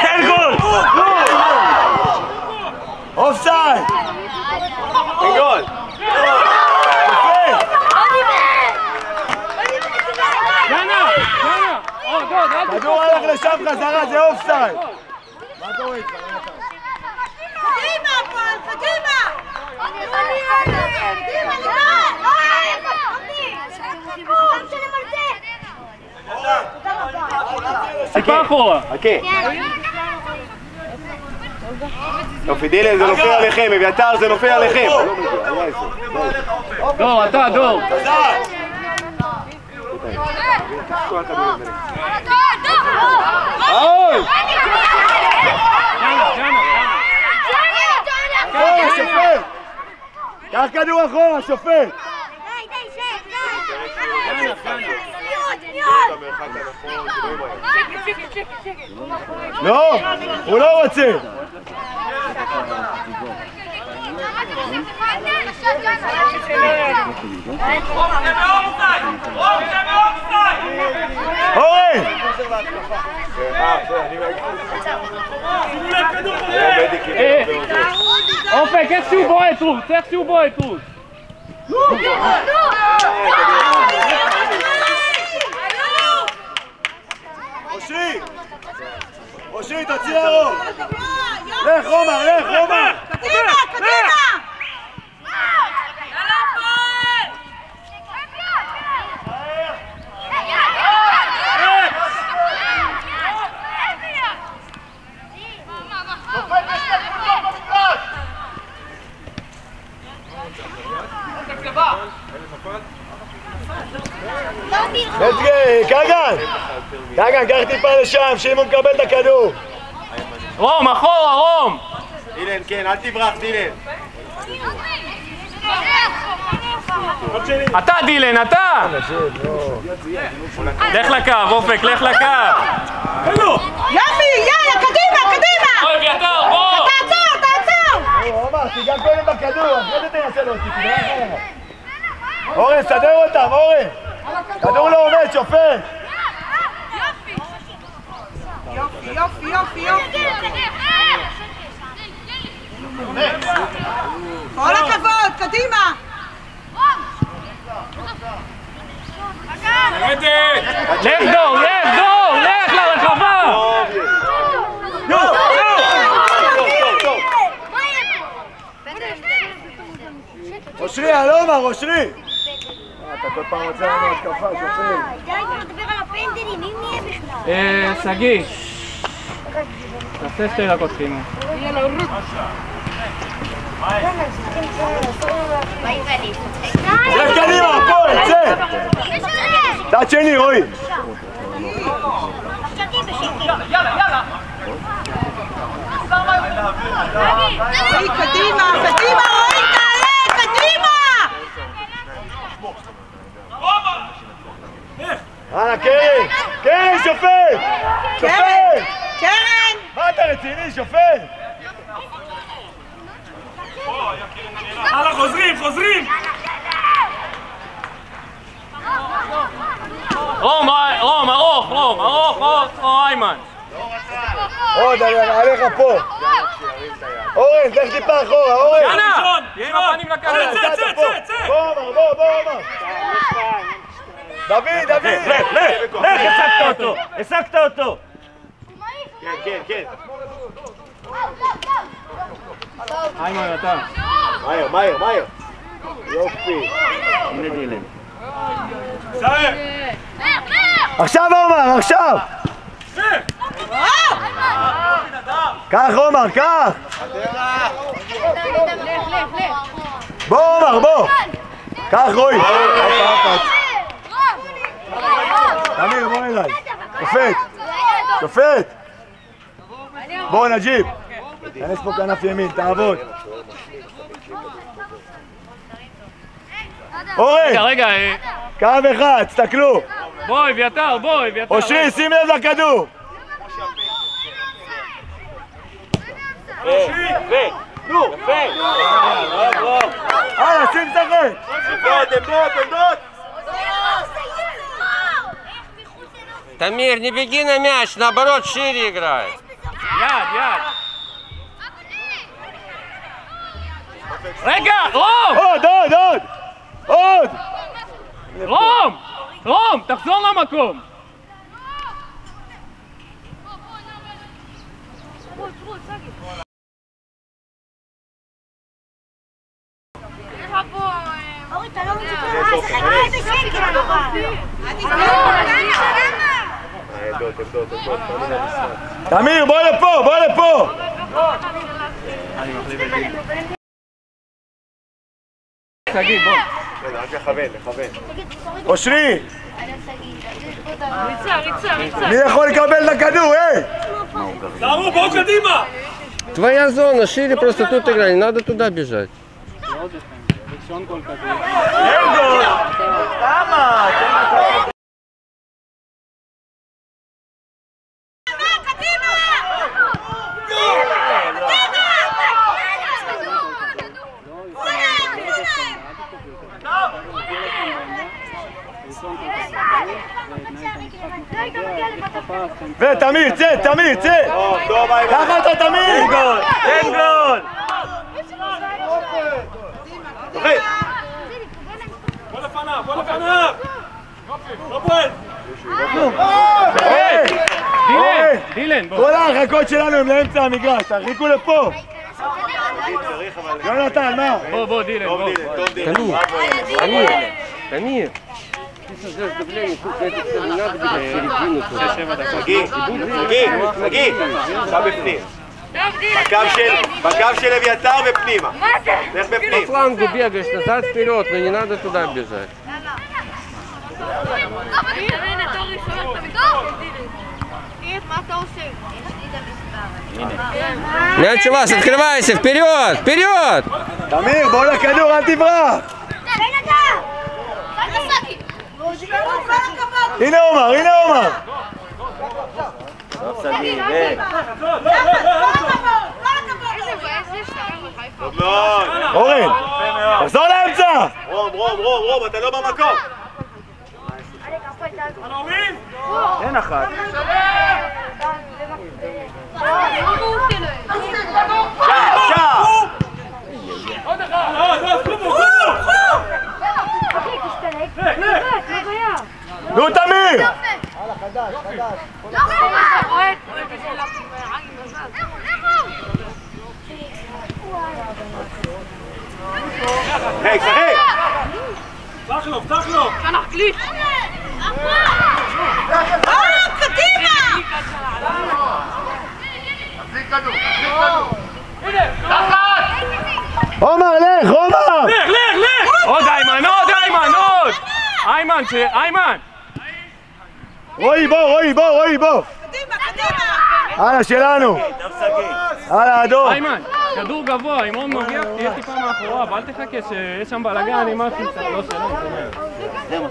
S1: תן גול! אופסייד!
S5: גול.
S1: יפה!
S4: יאנה, יאנה. עוד, עוד, אל
S1: כדור הלך לשם חזרה, זה אופסייד! מה קורה איתך?
S2: קדימה, הפועל, קדימה! קדימה, נגמר!
S4: טיפה אחורה.
S5: חכה. יופי, דילן זה נופל עליכם, אביתר זה נופל עליכם.
S4: דור, אתה, דור.
S1: אוי!
S4: יאנה, יאנה.
S1: אחורה, שופט! קח כדור אחורה, שופט! לא, הוא לא רוצה! אורן!
S4: אה, אופק, איך שהוא בועט רוץ, איך שהוא בועט רוץ.
S1: אושרי! אושרי, תוציא ארוך! לך, עומר, לך, עומר!
S2: קדימה, קדימה!
S1: קגן! קגן, קח טיפה לשם, שאם מקבל את הכדור!
S4: רום, אחורה, רום.
S5: דילן, כן, אל תברח, דילן.
S4: אתה, דילן, אתה. לך לקו, אופק, לך לקו.
S7: יופי, יאללה, קדימה, קדימה!
S4: אוי, אביתר, בוא.
S7: תעצור, תעצור!
S1: עומר, תיגע קודם בכדור, אחרי זה תנסה להוציא, תיגע אחורה. אורן, סדר אותם, אורן! כדור לא עומד, שופט!
S7: יופי, יופי, יופי, יופי. כל הכבוד, קדימה!
S4: לך דור, לך דור, לך לרחבה.
S1: אושרי, על עומר, אושרי! אתה כל פעם רוצה לנו התקפה, שופט.
S3: די כבר לדבר על הפנדלים, מי נהיה בכלל?
S4: אה, שגיא. תעשה שתי דקות חימום.
S1: צא קדימה, הפועל, צא! צד שני, רועי!
S7: רועי, קדימה, קדימה, רועי, תעלה, קדימה!
S1: הלאה, קרן! קרן, שופט!
S7: קרן,
S1: שופט!
S7: קרן!
S1: מה אתה רציני, שופט?
S5: הלאה, חוזרים, חוזרים!
S4: רום, רום, ארוך, רום, ארוך, או- איימן.
S1: עוד, עלי- עליך פה. אורן, לך טיפה אחורה, אורן.
S4: יאללה! תהיה עם הפנים לקהל.
S1: אתה, אתה פה. בוא, עומר, בוא, בוא, עומר. דוד, דוד.
S5: לך, לך, לך, השגת אותו, השגת אותו.
S1: כן, כן, כן.
S4: איימן אתה.
S1: מהר, מהר, מהר. יופי.
S5: הנה דילן.
S1: עכשיו עומר, עכשיו! קח עומר, קח! בוא עומר, בוא! קח רועי! תמיר, בוא אליי. שופט, שופט! בוא נג'יב! תכנס פה כנף ימין, תעבוד. אורן,
S4: רגע, רגע, אה,
S1: קו אחד, תסתכלו!
S4: בוא, אביתר, בוא, אביתר.
S1: אושרי, שים לב לכדור! הלאה, שים לשחק! עמדות, עמדות, עמדות!
S10: Тамир, не беги на мяч, наоборот, шире играй.
S4: יד, יד. רגע, רום!
S1: עוד, עוד, עוד! עוד!
S4: רום! רום, תחזור למקום!
S2: אורי, אתה לא מצליח. שחק רק בשקט.
S1: עמדות, עמדות, עמדות, תמיר, בוא לפה, בוא לפה!
S4: שגיא, בוא.
S1: רק לכוון, לכוון. אושרי! מי יכול לקבל את הכדור, היי?
S5: תערו, בואו קדימה!
S10: Твоя зона, шире просто тут играй, не надо туда бежать.
S4: ראשון כל כדור.
S5: אין גול! למה?
S1: ותמיר, צא, תמיר, צא! ככה אתה תמיר!
S5: אין גול! אין גול! בוא לפניו, בוא לפניו! לא פועל!
S1: היי!
S4: דילן, דילן, בוא.
S1: כל ההרחקות שלנו הם לאמצע המגרש, תרחיקו לפה! יונתן, מה?
S4: בוא, בוא, דילן, בוא.
S10: Тамир, Тамир, Тамир. Ты создаешь давление, тут это все не надо бежать в середину туда.
S1: שגיא, שגיא, שגיא, עכשיו בפנים. בקו של, בקו של אביתר ופנימה. לך
S10: По
S1: בפנים.
S10: флангу бегаешь назад вперед, но не надо туда бежать. Мяч у вас, открывайся, вперед, вперед!
S1: תמיר, בוא לכדור, אל תברח! הנה עומר, הנה עומר! אורן, תחזור לאמצע! רום, רום, רום, רום, אתה לא במקום!
S5: אין אחת.
S1: שער, שער! נו תמיר! היי, שחק!
S5: תחלוף, תחלוף!
S1: עומר, לך, עומר!
S5: לך, לך, לך!
S4: עוד איימן, עוד איימן, עוד! איימן, ש- איימן!
S1: רועי, בוא, רועי, בוא, רועי, בוא!
S7: קדימה, קדימה!
S1: הלאה, שלנו! הלאה, אדום!
S4: איימן, כדור גבוה, אם רום נוגח, תהיה טיפה מאחוריו, אל תחכה שיש שם בלאגן עם משהו קצת, לא שלם, זה מה.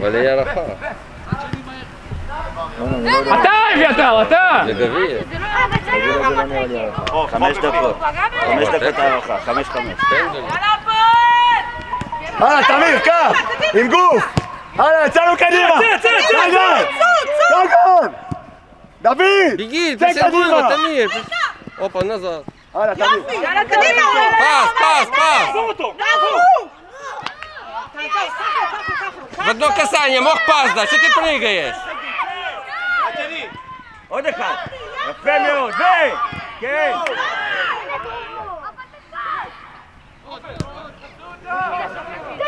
S10: אבל יהיה רחב.
S4: אתה אביתר, אתה!
S10: לגביע.
S5: חמש דקות. חמש דקות הארכה. חמש חמש.
S1: הלאה, תמיר, קח! עם גוף! הלאה, יצאנו קדימה!
S4: צא, צא, צא,
S1: קגן! קגן! דוד!
S10: Беги,
S1: צא
S10: Писагулова,
S1: קדימה!
S10: Тамир. Опа, назад.
S1: הלאה, תמיד.
S7: יאללה, קדימה, יאללה,
S10: Пас, пас, пас.
S4: עזוב אותו!
S10: В одно касание мог пас дать, что ты прыгаешь?
S5: עוד אחד. יפה מאוד, ו...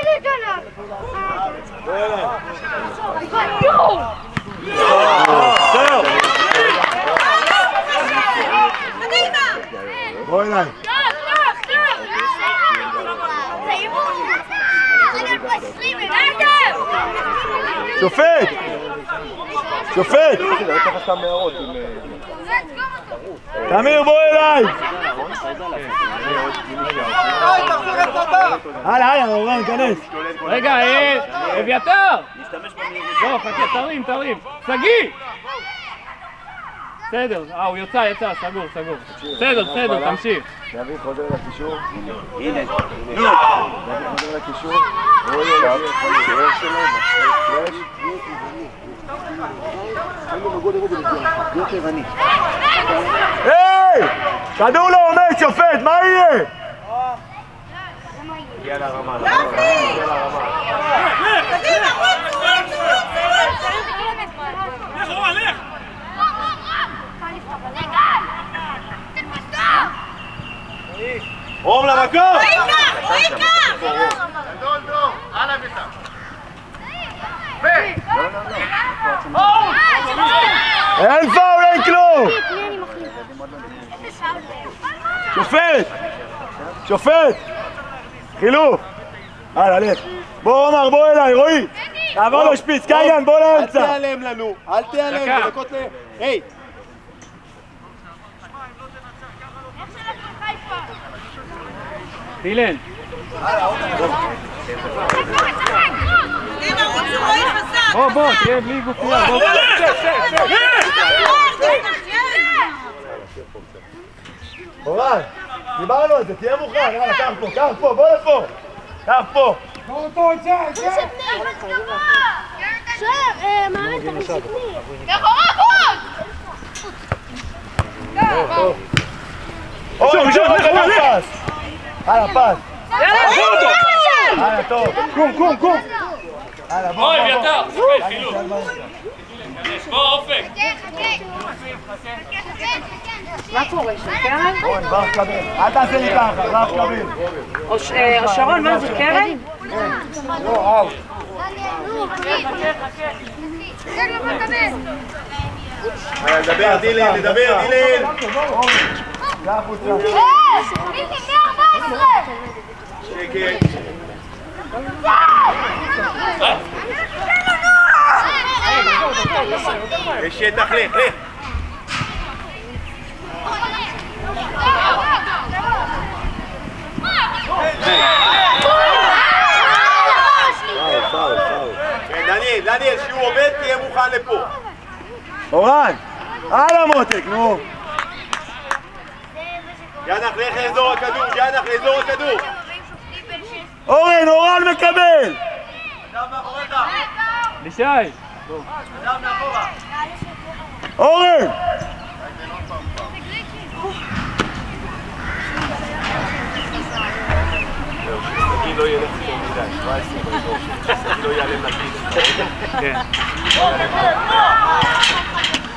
S5: כן. טוב.
S1: בוא אליי. שופט! שופט! תמיר, בוא אליי! הלאה, הלאה, אורן, כנס.
S4: רגע, אה, אביתר! לא, חכה, תרים, תרים. שגיא! בסדר, אה, הוא יצא, יצא, סגור, סגור. בסדר, בסדר, תמשיך.
S1: דוד חוזר לקישור.
S5: הנה.
S1: דוד חוזר לקישור. רועי אליו. פלאש שלו, פלאש. היי! כדור לא עומד, שופט, מה יהיה?
S7: קדימה, רוצו, רוצו, רוצו.
S5: לך, רועי, לך.
S1: רום למקום!
S7: ייקח, הוא ייקח.
S1: אין פאול, אין כלום! שופט! שופט! חילוף! הלאה, לך. בוא עומר, בוא אליי, רועי! תעבור לשפיץ, קייגן, בוא לאמצע! אל תיעלם לנו, אל תיעלם, דקות ל... היי!
S4: אילן,
S7: קדימה, רוצו, רועי חזק.
S4: בוא, בוא, תהיה בלי גופייה, בוא.
S1: אורן, דיברנו על זה, תהיה מוכן, יאללה, קח פה, קח פה, בוא לפה! קח פה! אורן,
S5: ראשון, לך, אורן, לך.
S1: פס! הלאה, פס! הלאה, טוב!
S5: קום, קום, קום.
S1: הלאה, בוא,
S4: אביתר,
S1: בוא!
S4: שופט, חילוף. בוא, אופק.
S1: אורן, ברח קבל. אל תעשה לי ככה, ברח קבל.
S7: שרון, מה זה, קרן?
S1: לדבר, דילן, לדבר, דילן! צא החוצה. שקט. יש שטח, לך, לך. כן, דניאל, דניאל, כשהוא עובד תהיה מוכן לפה. אורן, הלאה מותק, נו. ינח, לך לאזור הכדור, ינח לאזור הכדור. אורן, אורן מקבל!
S4: לישי,
S1: אורן!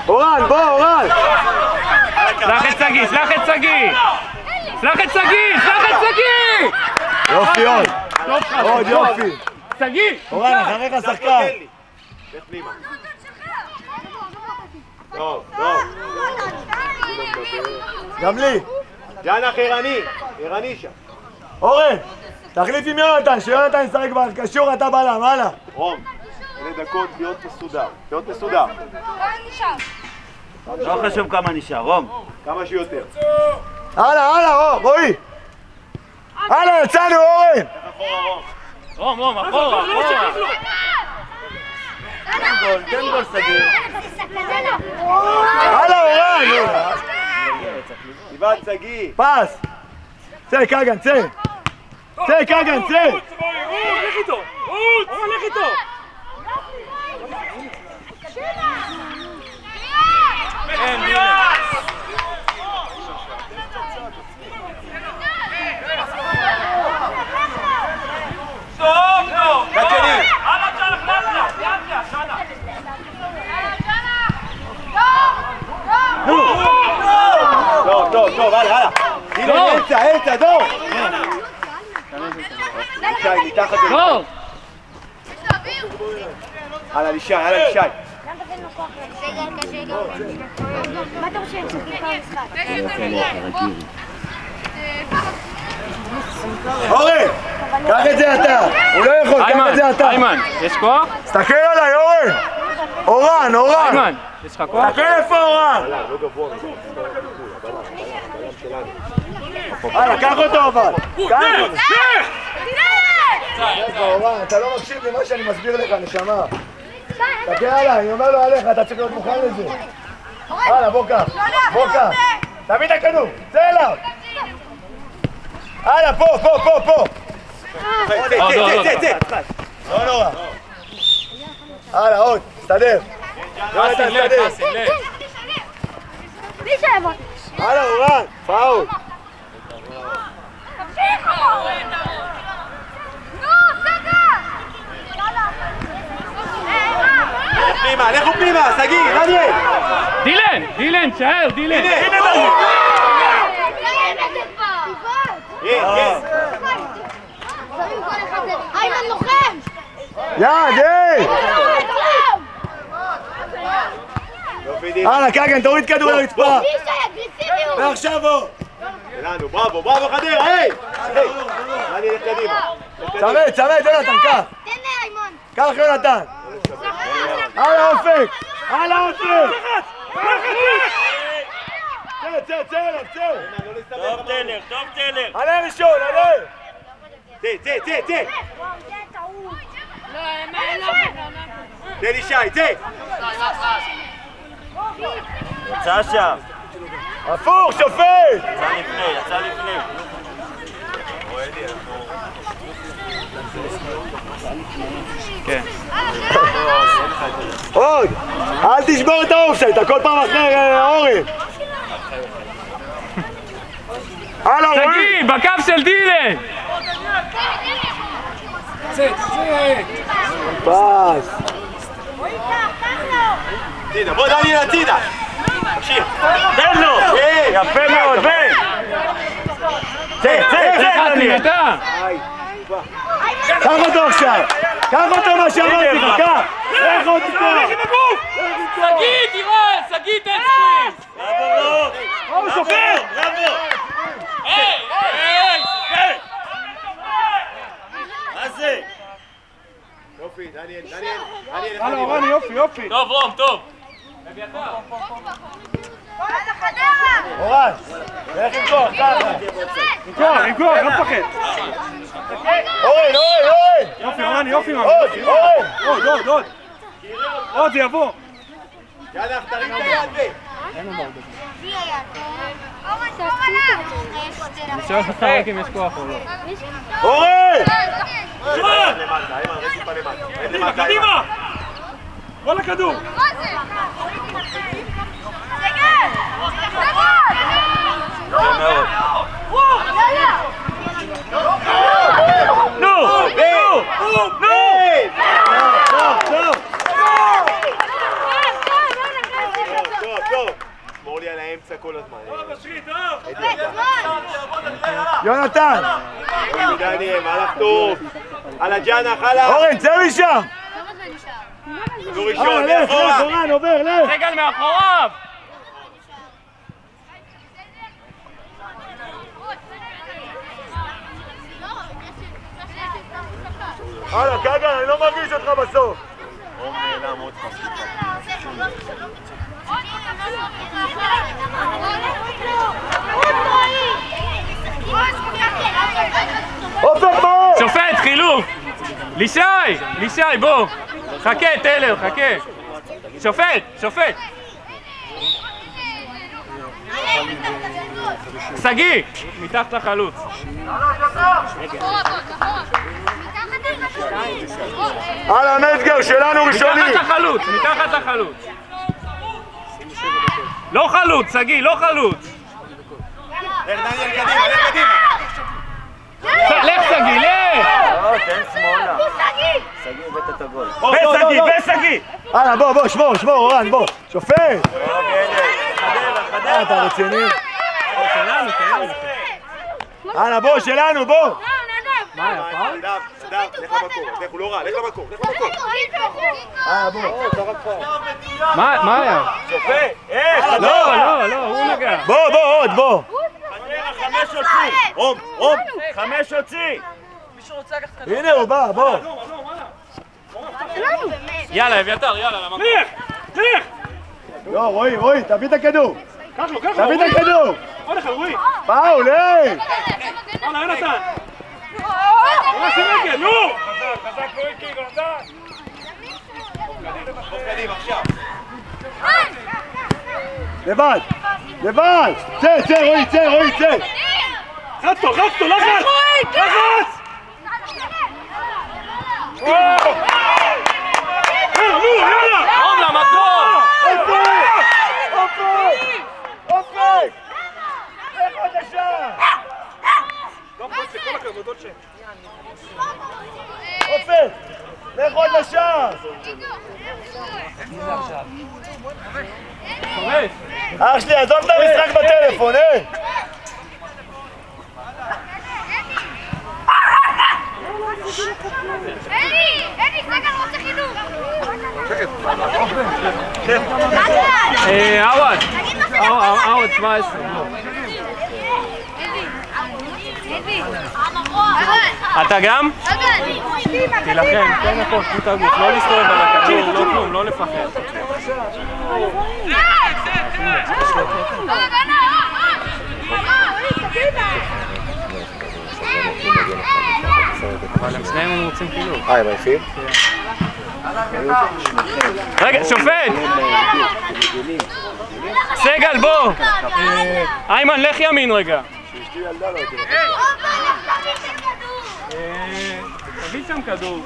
S1: אורן, בוא, אורן!
S4: שלח את שגיא, שלח את שגיא! שלח את שגיא, שלח את שגיא!
S1: יופי עוד, עוד. יופי.
S4: שגיא!
S1: אורן, אחריך שחקן. לך פנימה. טוב, טוב. גם לי. ינח ערני, ערני שם. אורן, תחליף עם יונתן, שיונתן ישחק בקשור, אתה בלם, הלאה. רום, אלה דקות להיות מסודר, להיות מסודר.
S5: לא חשוב כמה נשאר, רום.
S1: כמה שיותר. הלאה, הלאה, רום, רועי. Ala,
S4: Alzano, owe! Vamos, vamos,
S5: vamos, vamos. Ten gol, ten
S1: Ala, Ogan! Ivan Sagi! Pas! צא, קגן, צא! צא, קגן, צא!
S5: לך איתו! רוץ! לך איתו!
S4: אין, מילס!
S5: טוב, טוב.
S1: צד שני.
S5: הלאה, צ'אלח, לאט לאט, לאט לאט, שנה.
S1: טוב, טוב, טוב, הלאה, הלאה. הנה, אמצע, אמצע, דור. ישי, מתחת ל...
S10: דור!
S1: הלאה, לישי, הלאה, לישי.
S3: מה אתה חושב? שכיפה משחק.
S1: אורן, קח את זה אתה. הוא לא יכול, קח את זה אתה.
S4: איימן, יש כוח?
S1: תסתכל עליי, אורן. אורן, אורן.
S4: איימן, יש לך כוח?
S1: תסתכל איפה אורן. הלאה, קח אותו אבל. קח אותו. אורן, אתה לא מקשיב למה שאני מסביר לך, נשמה. תסתכל עליי, אני אומר לו עליך, אתה צריך להיות מוכן לזה. הלאה, בוא קח. בוא קח. תביא את הכדור, צא אליו. הלאה, פה, פה, פה, פה. צא,
S4: עוד, עוד,
S1: צא, צא, צא. לא נורא. הלאה, עוד, תסתדר. יונתן,
S4: חסי, לב,
S1: תסתדר.
S4: חסי, לב.
S3: מי שיבוא?
S1: הלאה, אורן, פאול. פנימה, לכו פנימה, שגיא, דניאל.
S4: דילן, דילן, תשאר, דילן.
S1: הנה,
S3: איימן לוחם!
S1: יד, היי! הלאה, קגן, תוריד כדור לרצפה.
S3: ישי, אגרסיביות!
S1: ועכשיו אור. שלנו, בראבו, בראבו חדרה, היי! היי! אני אלך קדימה. צמד, צמד, יונתן, קח.
S3: תן לאיימן!
S1: קח יונתן. הלאה אופק! הלאה אופק! צא, צא, צא אליו, צא!
S5: טוב טלר, טוב טלר.
S1: עלה ראשון, עלה! צא, צא, צא, צא! תן לי שי, צא!
S5: יצא שם.
S1: הפוך, שופט!
S5: יצא לפני, יצא לפני.
S1: עוד! אל תשבור את האופסייד, אתה כל פעם אחרי אורן! רועי!
S4: שגיא, בקו של דילן!
S1: פס! הצידה, בוא דניאל הצידה! תמשיך! תן לו! יפה מאוד, ו... צא, צא, צא,
S4: חסי,
S1: דניאל!
S4: אתה!
S1: קח אותו עכשיו! קח אותו מה שאמרתי לך, קח! לך עוד איתו!
S4: שגיא, תירון, שגיא, תן סקוויז!
S1: הוא סופר!
S4: היי, היי!
S5: מה זה?
S1: יופי, דניאל, דניאל, דניאל,
S9: הלאה, אורן, יופי, יופי.
S4: טוב, רום, טוב.
S1: אורן, לך עם כוח, ככה!
S9: עם כוח, עם כוח, לא מפחד.
S1: אורן, אורן, אורן!
S9: יופי, אורן, יופי.
S1: עוד!
S9: עוד, עוד, עוד. עוד, זה יבוא.
S1: יאללה, תרים את היד ב...
S4: שואל אותך רק אם יש כוח או לא.
S1: אורן!
S5: קדימה, קדימה.
S9: כל הכדור.
S1: נו! נו! נו! טוב, טוב! טוב, טוב! האמצע כל הזמן. יונתן! דניאל, מהלך טוב! על הג'אנח, הלאה! אורן, צא משם! כדור ראשון, מאחורה! אורן, עובר, לך!
S4: סגל מאחוריו!
S1: הלאה, קגן, אני לא מרגיש אותך בסוף!
S4: שופט, חילוף! לישי! לישי, בוא! חכה, טלר, חכה! שופט, שופט! שגיא! מתחת לחלוץ.
S1: הלאה, מצגר, שלנו ראשונים!
S4: מתחת לחלוץ, מתחת לחלוץ. לא חלוץ, שגיא, לא חלוץ.
S1: לך דניאל קדימה, לך קדימה.
S4: לך שגיא, לך!
S10: לא, תן שמאלה. שגיא הבאת את הגול.
S1: ושגיא, ושגיא! הלאה, בוא, בוא, שמור, שמור, אורן, בוא. שופט! אה, אתה רציני?
S4: שלנו, שלנו.
S1: הלאה, בוא, שלנו, בוא!
S4: מה, היה פאול?
S1: נדב, נדב, לך למקור, לך, הוא לא רע, לך למקור, לך למקור. הלאה, בוא.
S4: מה היה?
S1: איך?
S4: לא, לא, לא, הוא נגע.
S1: בוא, בוא, עוד, בוא. חמש הוציא. רום, רום, חמש הוציא. הנה הוא בא, בוא.
S4: יאללה, אביתר, יאללה, למקום. לך! לך!
S1: לא, רועי, רועי, תביא את הכדור.
S4: קח לו, קח לו,
S1: תביא את. הכדור. פאול, היי!
S4: יאללה, יונתן. רועי, שים רגל, נו!
S1: לבד, לבד. צא, צא, רועי, צא, רועי, צא.
S4: לחץ אותו, לחץ אותו, לחץ! לחץ! וואו! יאללה, נו, יאללה! רום למקום!
S1: אופק! אופק! אופק! לך עוד לשער! אופק! לך עוד לשער! אח שלי, עזוב את המשחק בטלפון, אה!
S3: אלי! אלי, סגל רוצה חינוך!
S4: אה, עווד. עווד, 17. אתה גם? תילחם, תן הכל, זכות הגוף, לא להסתובב על הכדור, לא כלום, לא לפחד. אבל הם שניהם רוצים חילוק.
S1: אה, הם עייפים?
S4: רגע, שופט! סגל, בוא! איימן, לך ימין רגע. אה, תביא שם כדור.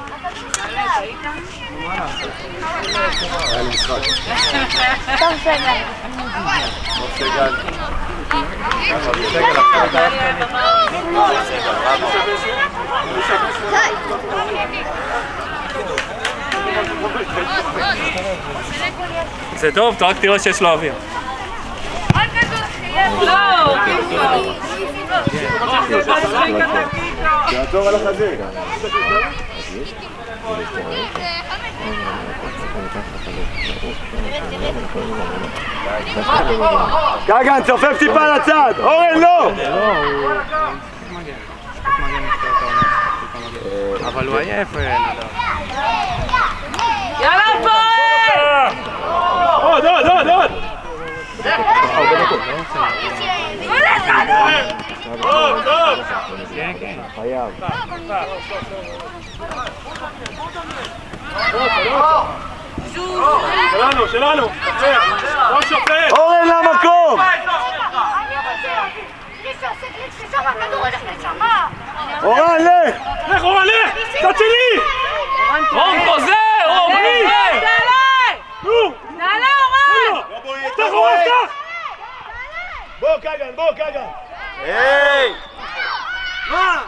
S4: זה טוב, אתה רק תראה שיש לו אוויר.
S1: תעצור על החזה. גגן, צופף טיפה לצד! אורן, לא!
S4: אבל הוא עייף, אה.
S7: יאללה הפועל!
S4: עוד, עוד, עוד, עוד! טוב, טוב! כן, כן. שלנו, שלנו! לא שופט!
S1: אורן למקום! אורן, לך!
S4: לך, אורן, לך! צד שני! רום חוזר! רום חוזר!
S7: תעלה!
S4: נו!
S7: תעלה אורן!
S4: פתח, אורן, פתח!
S1: בוא, קגן, בוא, קגן! היי!
S7: למה?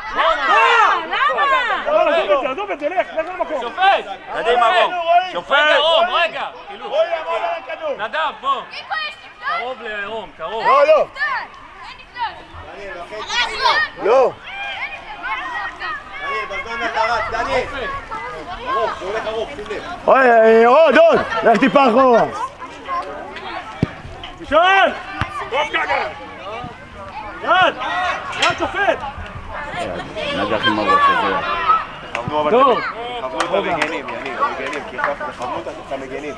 S4: לא, עזוב את זה, עזוב את זה, לך, לך למקום. שופט!
S1: קדימה, רום.
S4: שופט! רום, רגע!
S1: רועי יעמוד על הכדור!
S4: נדב, בוא. קרוב לרום, קרוב.
S1: לא, לא! לא! אוי, אה, עוד, עוד! לך טיפה אחורה!
S4: ראשון! טוב קגן! יד! יד שופט! טוב!
S1: תכוונו את המגנים, יניב, המגנים, כי עכשיו תכוונו את המגנים.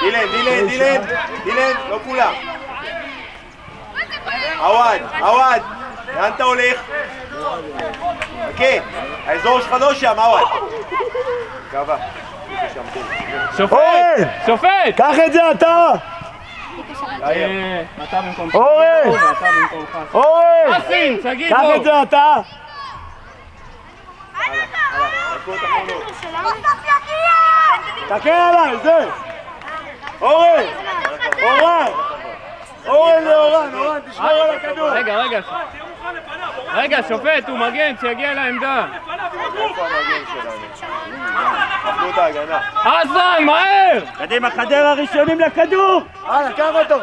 S1: דילן, דילן, דילן, דילן, לא כולם. עווד, עווד, לאן אתה הולך? חכה, האזור שלך לא שם, עווד.
S4: שופט! שופט!
S1: קח את זה אתה!
S4: אה, אתה במקום
S1: אורן! אורן!
S4: חסין, תגיד
S1: קח
S4: בוא!
S1: את זה אתה! תקל עליי, זה! אורן! אורן! אורן לאורן, אורן, תשמור על הכדור!
S4: רגע, רגע. רגע, שופט, הוא מגן, שיגיע לעמדה. אסלן, מהר!
S5: קדימה, חדרה ראשונים לכדור!
S1: הלאה, קח אותו!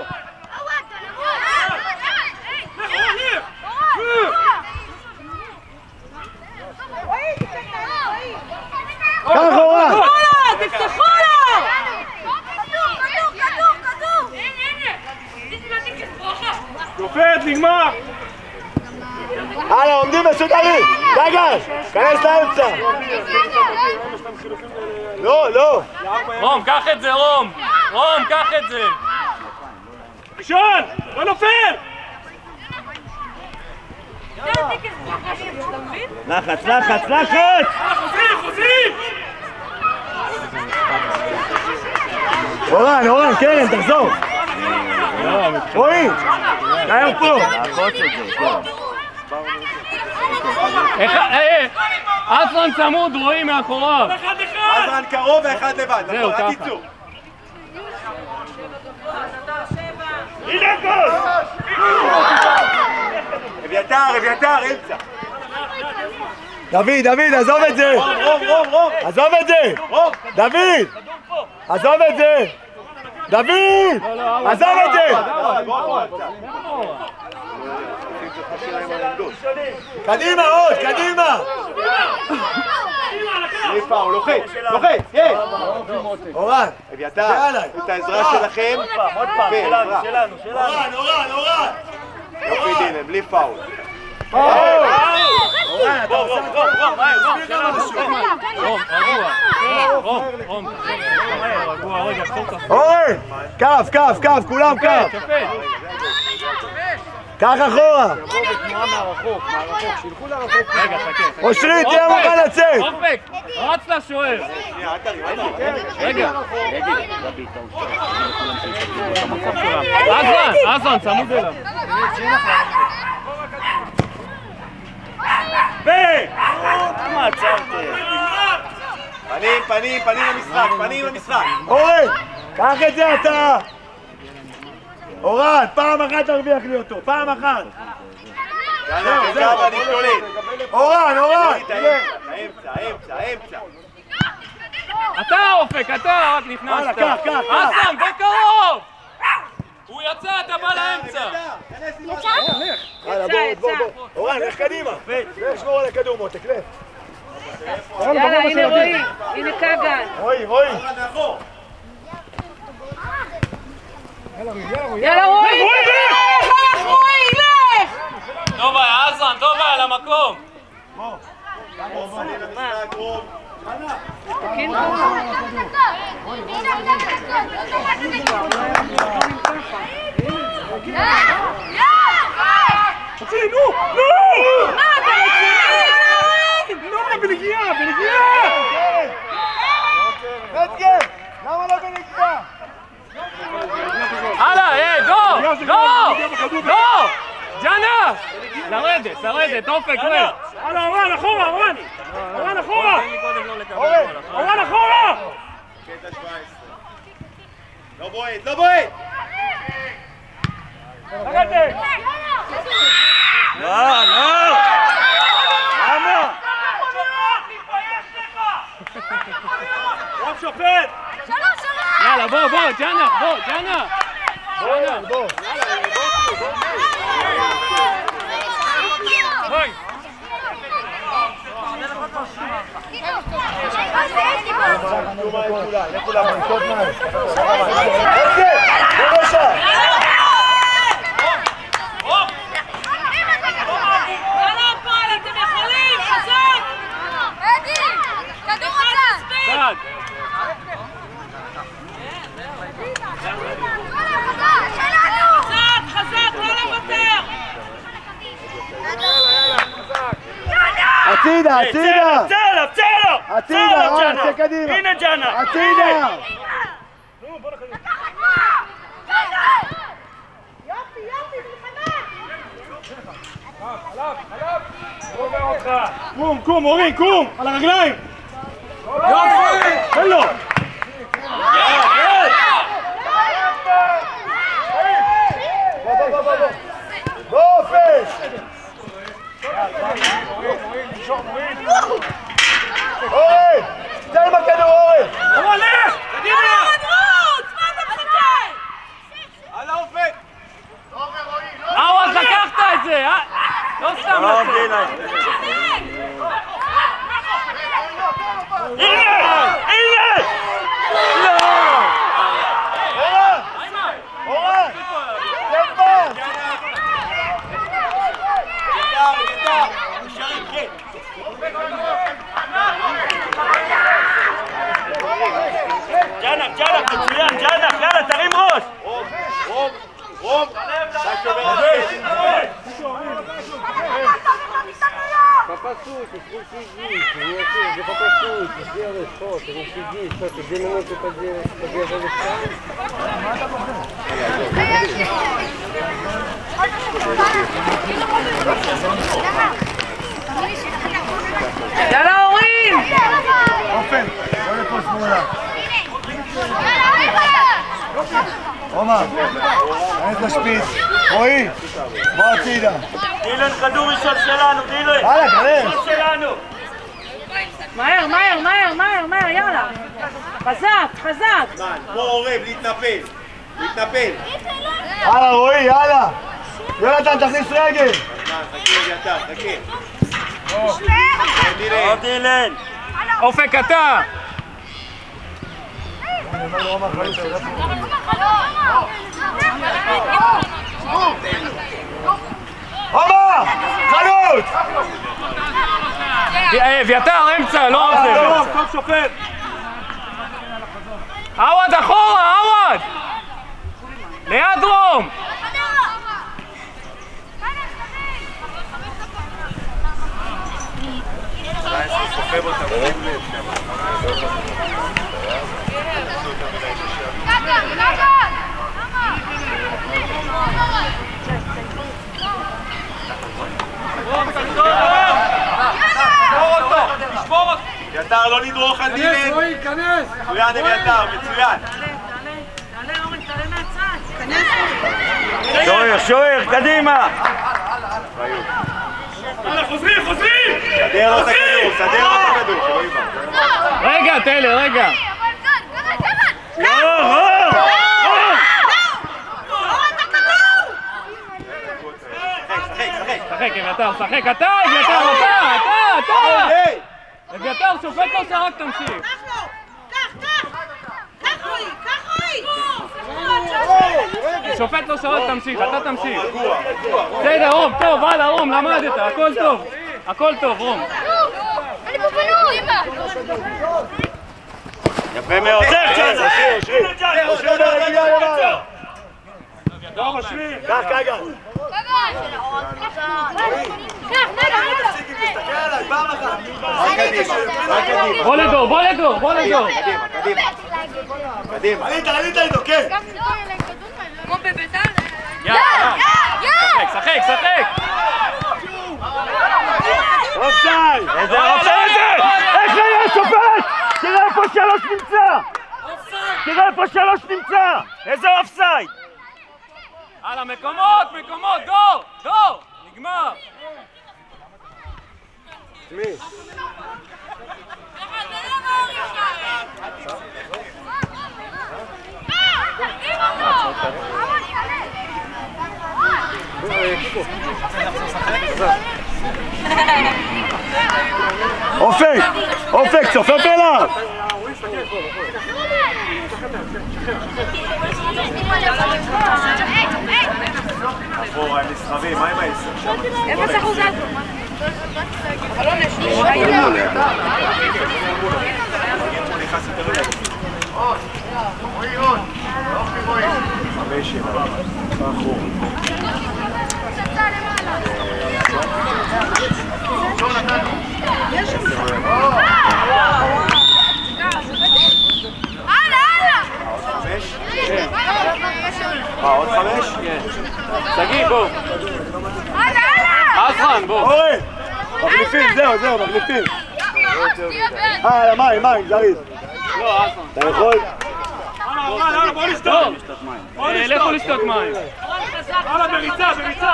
S1: קח אורן!
S7: תפתחו לו!
S5: שופט, נגמר!
S1: הלאה, עומדים מסודרים! דגש! כנס לאמצע! לא, לא!
S4: רום, קח את זה, רום! רום, קח את זה!
S5: ראשון! לא נופל! לחץ, לחץ, לחץ! חוזרים, חוזרים!
S1: אורן, אורן, קרן, תחזור! רועי! תאר פה!
S4: אחד- אה, אה, אסלן צמוד, רואים מאחוריו.
S5: אחד אחד!
S1: אזרן קרוב ואחד לבד,
S4: זהו,
S1: נכון,
S4: ככה.
S5: הנה הגול!
S1: אביתר, אביתר, אמצע! דוד, דוד, עזוב את זה!
S5: רום, רום, רום!
S1: עזוב את זה! דוד! עזוב את זה! דוד! עזוב את זה! קדימה עוד, קדימה! בלי פאול, לוחץ, לוחץ, יש! אורן, אביתר, את העזרה שלכם.
S5: עוד פעם,
S1: כן,
S5: שלנו,
S1: עזרה.
S5: שלנו, שלנו!
S1: אורן, אורן, אורן! יופי דילן, בלי פאול.
S5: רום, רום, רום, רום, מהר, רום, שלנו!
S4: רום, רגוע. רום, רום. רגוע, רגע.
S1: קח אחורה!
S4: רגע, חכה.
S1: אושרי, תהיה מוכן לצאת!
S4: אופק, רץ לשוער. רגע. אסלן, אסלן, צמוד אליו.
S5: למה עצרתם?
S1: פנים, פנים, פנים למשחק, פנים למשחק. אורן, קח את זה אתה! אורן, פעם אחת תרוויח לי אותו, פעם אחת. זהו, זהו. אורן, אורן! האמצע, האמצע, האמצע.
S4: אתה אופק, אתה רק נכנסת.
S1: הלאה, קח, קח, קח.
S4: אסלן, בקרוב! הוא יצא, אתה בא לאמצע.
S1: בוא, בוא, בוא. אורן, לך קדימה. שמור על הכדור, מותק, לך.
S7: יאללה, הנה רועי, הנה קגן.
S1: רועי, רועי.
S7: יאללה רועי, לך רועי, לך!
S4: טוב היה, אסלן, טוב היה, למקום.
S5: תוציא, נו! נו!
S7: מה, אתה רציני?
S5: לא, בנגיעה, בנגיעה!
S1: רטקר, למה לא בנקודה?
S4: הלאה, אה, דור! דור! דור! ג'אנה! לרדת, לרדת, אופק, רד.
S5: הלאה, אורן, אחורה, אורן! אורן, אחורה!
S4: תן לי קודם לא לקבל
S1: אורן.
S4: גול, אחר
S5: אורן, אחורה!
S1: לא בועט, לא בועט!
S5: לרדת! לא, לא! למה? רוב שופט!
S4: יאללה, בוא, בוא, ג'אנה, בוא, ג'אנה! ג'אנה,
S1: בוא.
S4: בואי.
S1: לכו عتيدة عتيدة
S5: عتيدة عتيدة عتيدة آه
S1: قديمة
S5: هنا جانا
S1: عتيدة
S5: قوم
S1: قوم ورين
S5: قوم. على
S1: رجلين.
S5: يوسف حلو. Go fish! על הרגליים! יופי! תן לו!
S1: אורן! תן בכדור אורן!
S5: הוא הולך! קדימה!
S7: רוץ, מה אתה מחכה?
S5: על האופק!
S4: עווד, לקחת את זה! אה? לא סתם
S1: שלום
S4: לצאת.
S1: דינה!
S5: הנה! הנה!
S10: Попасуйте, сиди, не да попасуйте, сделай что-то, не сиди, что ты две минуты поде- подержали штангу.
S7: יאללה הורים!
S1: אופן! בוא לפה שמאלה. עומר! תכנס לשפיץ. רועי! בוא הצידה.
S5: דילן, כדור ראשון שלנו, דילן!
S1: יאללה, כנס!
S5: ראשון שלנו!
S7: מהר, מהר, מהר, מהר, מהר, יאללה! חזק, חזק!
S1: בוא עורב, להתנפל. להתנפל. יאללה רועי, יאללה! יונתן, תכניס רגל!
S5: טוב, דילן!
S4: אופק אתה!
S1: עומר! חלוץ!
S4: אה, אביתר, אמצע, לא זה.
S5: טוב, טוב שופט!
S4: עווד אחורה, עווד! ליד רום!
S1: אביתר, לא לדרוך על דילן.
S9: כנס, רועי, כנס!
S1: מצוין, אביתר, מצוין.
S5: שוער, שוער, קדימה! חוזרים, חוזרים!
S1: סדר לו את הכדור, סדר לו את הכדור.
S4: רגע, טיילר, רגע. שחק, אביתר, שחק אתה, אביתר, אתה, אתה, אתה! אביתר, שופט לא שרק, תמשיך.
S7: קח לו! קח, קח! קח רועי, קח רועי!
S4: שופט לא שרק, תמשיך, אתה תמשיך. בסדר, רום, טוב, הלאה, רום, למדת, הכל טוב. הכל טוב, רום.
S5: יפה מאוד. עוצר, צ'אנס! הנה צ'אנס!
S1: אושר ברגילה למעלה.
S5: לא משווים!
S1: קח רק קדימה.
S4: בוא לדור, בוא לדור, בוא.
S1: קדימה, קדימה. עלית, עלית איתו, כן.
S3: כמו בביתר?
S4: יאללה, שחק, שחק, שחק.
S1: אופסייד.
S5: איזה זה! איך זה יהיה? תראה איפה שלוש נמצא! תראה איפה שלוש נמצא! איזה אופסייד!
S4: הלאה, מקומות, מקומות, דור, דור. נגמר.
S1: אופק, אופק, צופף אליו. אחורה, הם נסחבים, מה עם העשר?
S7: אפס אחוז אלכוהול. חלון יש
S1: חמש, שבע, אחורה. חמש? אה, עוד חמש?
S4: שגיא, בוא. אסרן, בוא.
S1: אורן! מחליפים, זהו, זהו, מחליפים. אה, על המים, מים, זריז.
S4: לא, אסרן.
S1: אתה יכול?
S5: יאללה, בוא לשתות!
S4: אה, לכו לשתות מים.
S5: יאללה, בריצה, בריצה!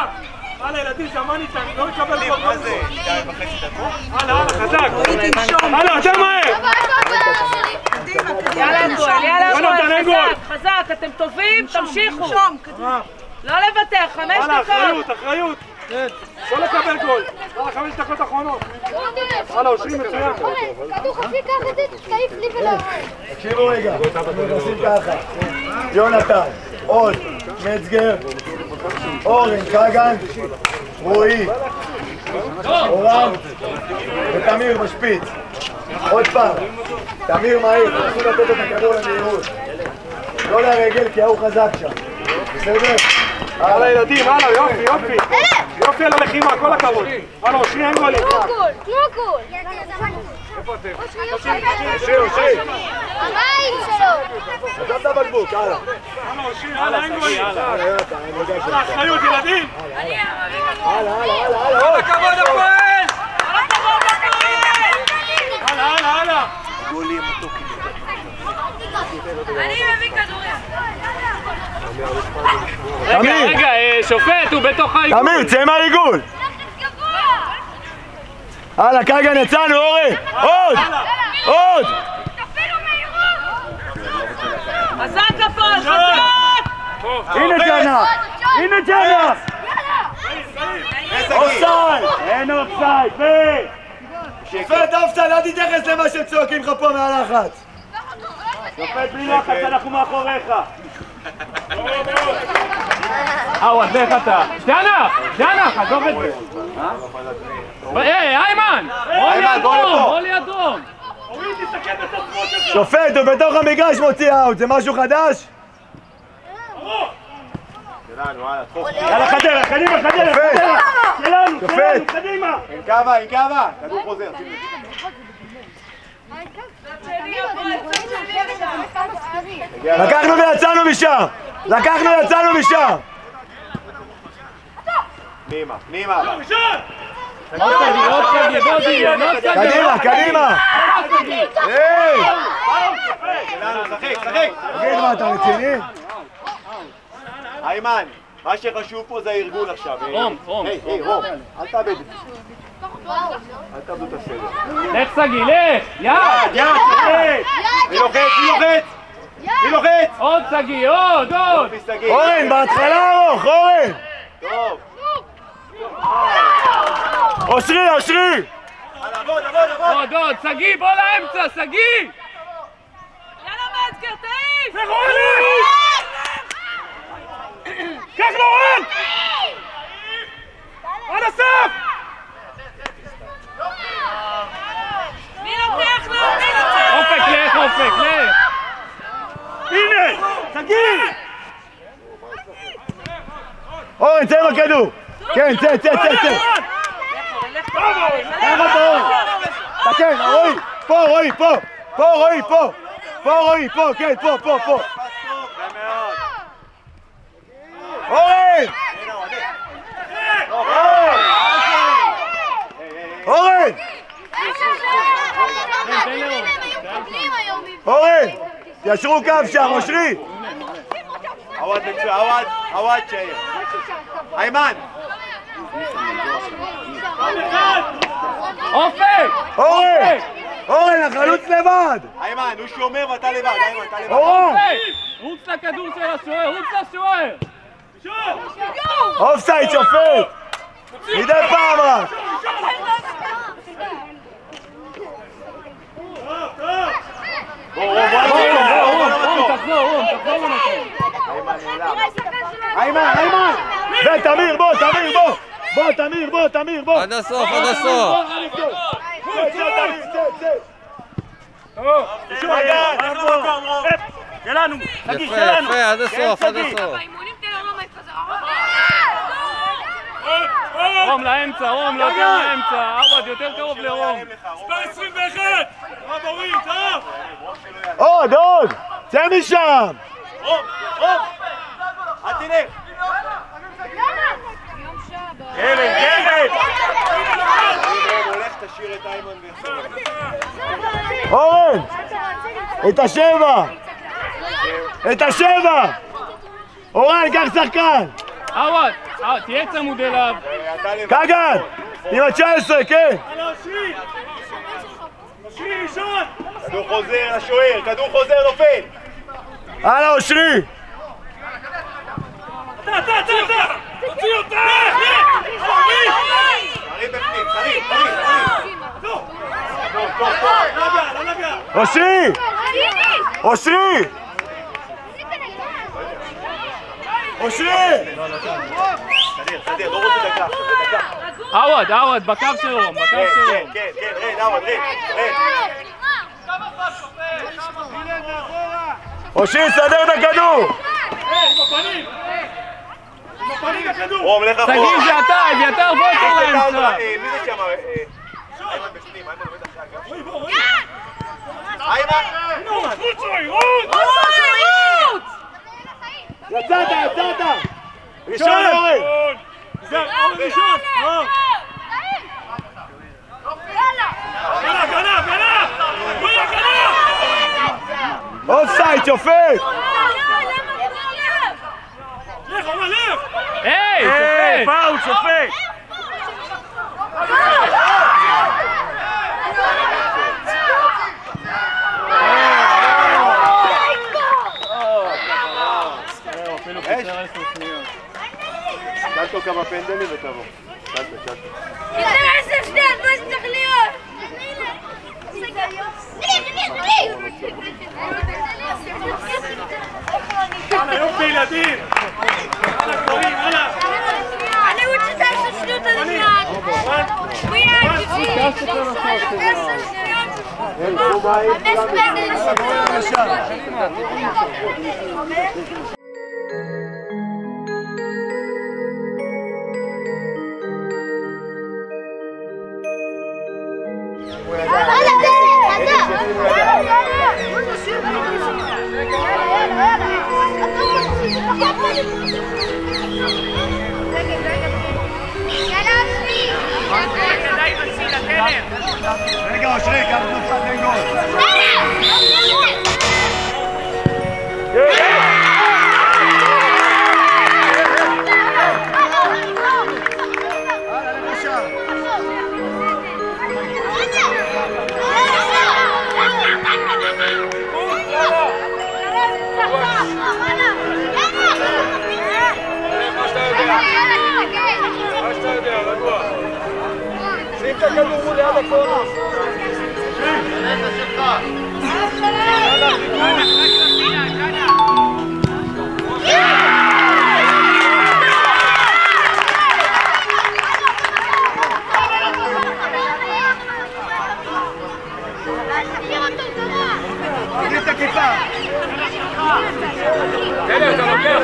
S4: הלאה ילדים, זמן איתנו, לא יקבל פה. מה זה? שתיים וחצי דקות? הלאה, הלאה, חזק. הלאה, יותר מהר.
S7: יאללה הפועל, יאללה
S4: גול.
S7: חזק, חזק, אתם טובים, תמשיכו. לא לוותר, חמש דקות.
S4: אחריות, אחריות. לא לקבל גול. הלאה, חמש דקות אחרונות. הלאה, אושרי מצוין.
S3: כדור חצי קח את זה, תעיף לי ולאורן.
S1: תקשיבו רגע, עושים ככה. יונתן, עוד, מצגר, אורן, חגן, רועי, אורן ותמיר בשפיץ. עוד פעם, תמיר מהיר, תנסו לתת את הכדור למהירות. לא לרגל כי ההוא חזק שם. בסדר?
S4: הלאה ילדים, הלאה, יופי, יופי. יופי על הלחימה, כל הכבוד. הלאה, אושרי, אין גולים.
S3: תנו גול, תנו גול.
S1: אושרי, אושרי,
S3: המים שלו.
S1: עזוב את הבקבוק, הלאה.
S4: הלאה, הלאה, אין גולים.
S1: הלאה,
S4: אחריות, ילדים.
S1: הלאה, הלאה, הלאה, הלאה, עוד.
S4: כבוד הפועל! הלאה, הלאה, הלאה.
S7: אני מביא כדורים.
S4: רגע, רגע, אה, שופט, הוא בתוך העיגול.
S1: תמיר, צא מהעיגול! הלאה, כגן יצאנו, אורן! עוד! עוד!
S7: חזק הפועל, חזק!
S5: הנה ג'אנה! הנה ג'אנה! אופסייד! אין אופסייד! ו...
S1: שופט אופסייד, אל תתייחס למה שהם צועקים לך פה מהלחץ!
S5: שופט בלי לחץ, אנחנו מאחוריך!
S4: עווד, לך אתה. דנה, דנה, עזוב את זה. היי, איימן!
S1: איימן, בוא לפה.
S4: בוא לידו.
S1: שופט, הוא בתוך המגרש מוציא אאוט, זה משהו חדש?
S5: יאללה, חדרה, קדימה, חדרה. חדרה! שלנו. שלנו, קדימה!
S1: עם כמה, עם כמה? כדור חוזר. לקחנו ויצאנו משם! לקחנו ויצאנו משם! פנימה, פנימה. קדימה, קדימה! תגיד מה, אתה רציני?
S8: איימן, מה שחשוב פה זה הארגון עכשיו.
S4: רום, רום.
S8: היי, רום, אל תאבד את זה. אל תאבדו את הסדר.
S4: לך שגיא, לך! יד!
S8: יד! מי לוחץ? מי לוחץ? מי לוחץ?
S4: עוד שגיא, עוד, עוד!
S1: אורן, בהתחלה ארוך, אורן!
S8: טוב.
S1: אושרי, אושרי!
S4: עוד, עוד! שגיא, בוא לאמצע, שגיא!
S7: יאללה מצקר, תעיף!
S5: קח לו רן! על הסף!
S7: מי לוקח לו? מי לוקח?
S4: אופק, לך, אופק, לך!
S5: הנה! שגיא!
S1: אורן, צא עם הכדור! כן, צא, צא, צא, צא! קח אותו, אורן! תקן, רועי! פה, רועי, פה! פה, רועי, פה! פה, רועי, פה, כן, פה, פה, פה! אורן! אורן! אורן! תיישרו קו שם, אושרי!
S8: עווד מצוין, עווד, עווד שייר. איימן,
S4: אופק!
S1: אורן! אורן, החלוץ לבד!
S8: איימן, הוא שומר ואתה לבד, איימן, אתה לבד.
S1: אורן!
S4: אופק! רוץ לכדור של השוער, רוץ לשוער!
S1: אופסייד שופט! מדי פעם רק!
S4: רום, רום, תחזור, רום, תחזור למקום.
S8: איימן, איימן.
S1: ותמיר, בוא, תמיר, בוא! בוא, תמיר, בוא, תמיר, בוא!
S10: עד הסוף, עד הסוף.
S1: צא, צא, תמיר, צא, צא!
S5: חגן! שלנו! שגיא,
S10: יפה,
S5: שלנו!
S10: יפה, עד הסוף, עד
S5: שגיא.
S10: הסוף.
S7: באימונים תן לו לא חזרה.
S4: רום לאמצע, רום יותר לאמצע, עווד יותר קרוב לרום.
S1: עוד, עוד! צא משם!
S8: אל תלך.
S5: קרן, קרן!
S8: רום הולך, תשאיר איימן ויחזור.
S1: אורן! את השבע! את השבע! אורן, קח שחקן!
S4: עווד, עווד, תהיה צמוד אליו.
S1: כגן! עם ה-19, כן!
S5: כדור חוזר לשוער, כדור חוזר נופל!
S1: הלאה, אושרי!
S5: תרים בפנים, תרים, תרים, תרים! טוב, טוב, טוב!
S1: אושרי! אושרי! אושרי!
S4: עווד, עווד, בקו של רום, בקו
S5: כן,
S4: של
S5: כן. כן, כן, רד, רד, רד.
S1: אושרי, סדר את הכדור!
S5: רום, לך אחורה.
S4: תגיד, זה אתה, אביתר, בוא יותר לאמצע.
S5: אה, מי זה שם? אה, איימן בפנים, איימן בטח שאגב. איימן!
S1: יצאת, יצאת! ראשון יורד! אופסייד, שופט!
S4: היי,
S1: היי,
S4: שופט!
S1: פאול, שופט!
S4: אפילו קיצר עשר שניות.
S5: שאל לו כמה פנדלים ותבוא. שאל לו, שאל לו.
S8: יותר עשר שניות, מה שצריך להיות?
S1: יופי, ילדים!
S8: אני
S1: רגע, אושרי, קח תנופת בן גול.
S5: מה יודע, רגוע. שים את הכדור מול ליד הקורנר.
S1: תגיד את הכיפה!
S11: אלי, אתה לוקח,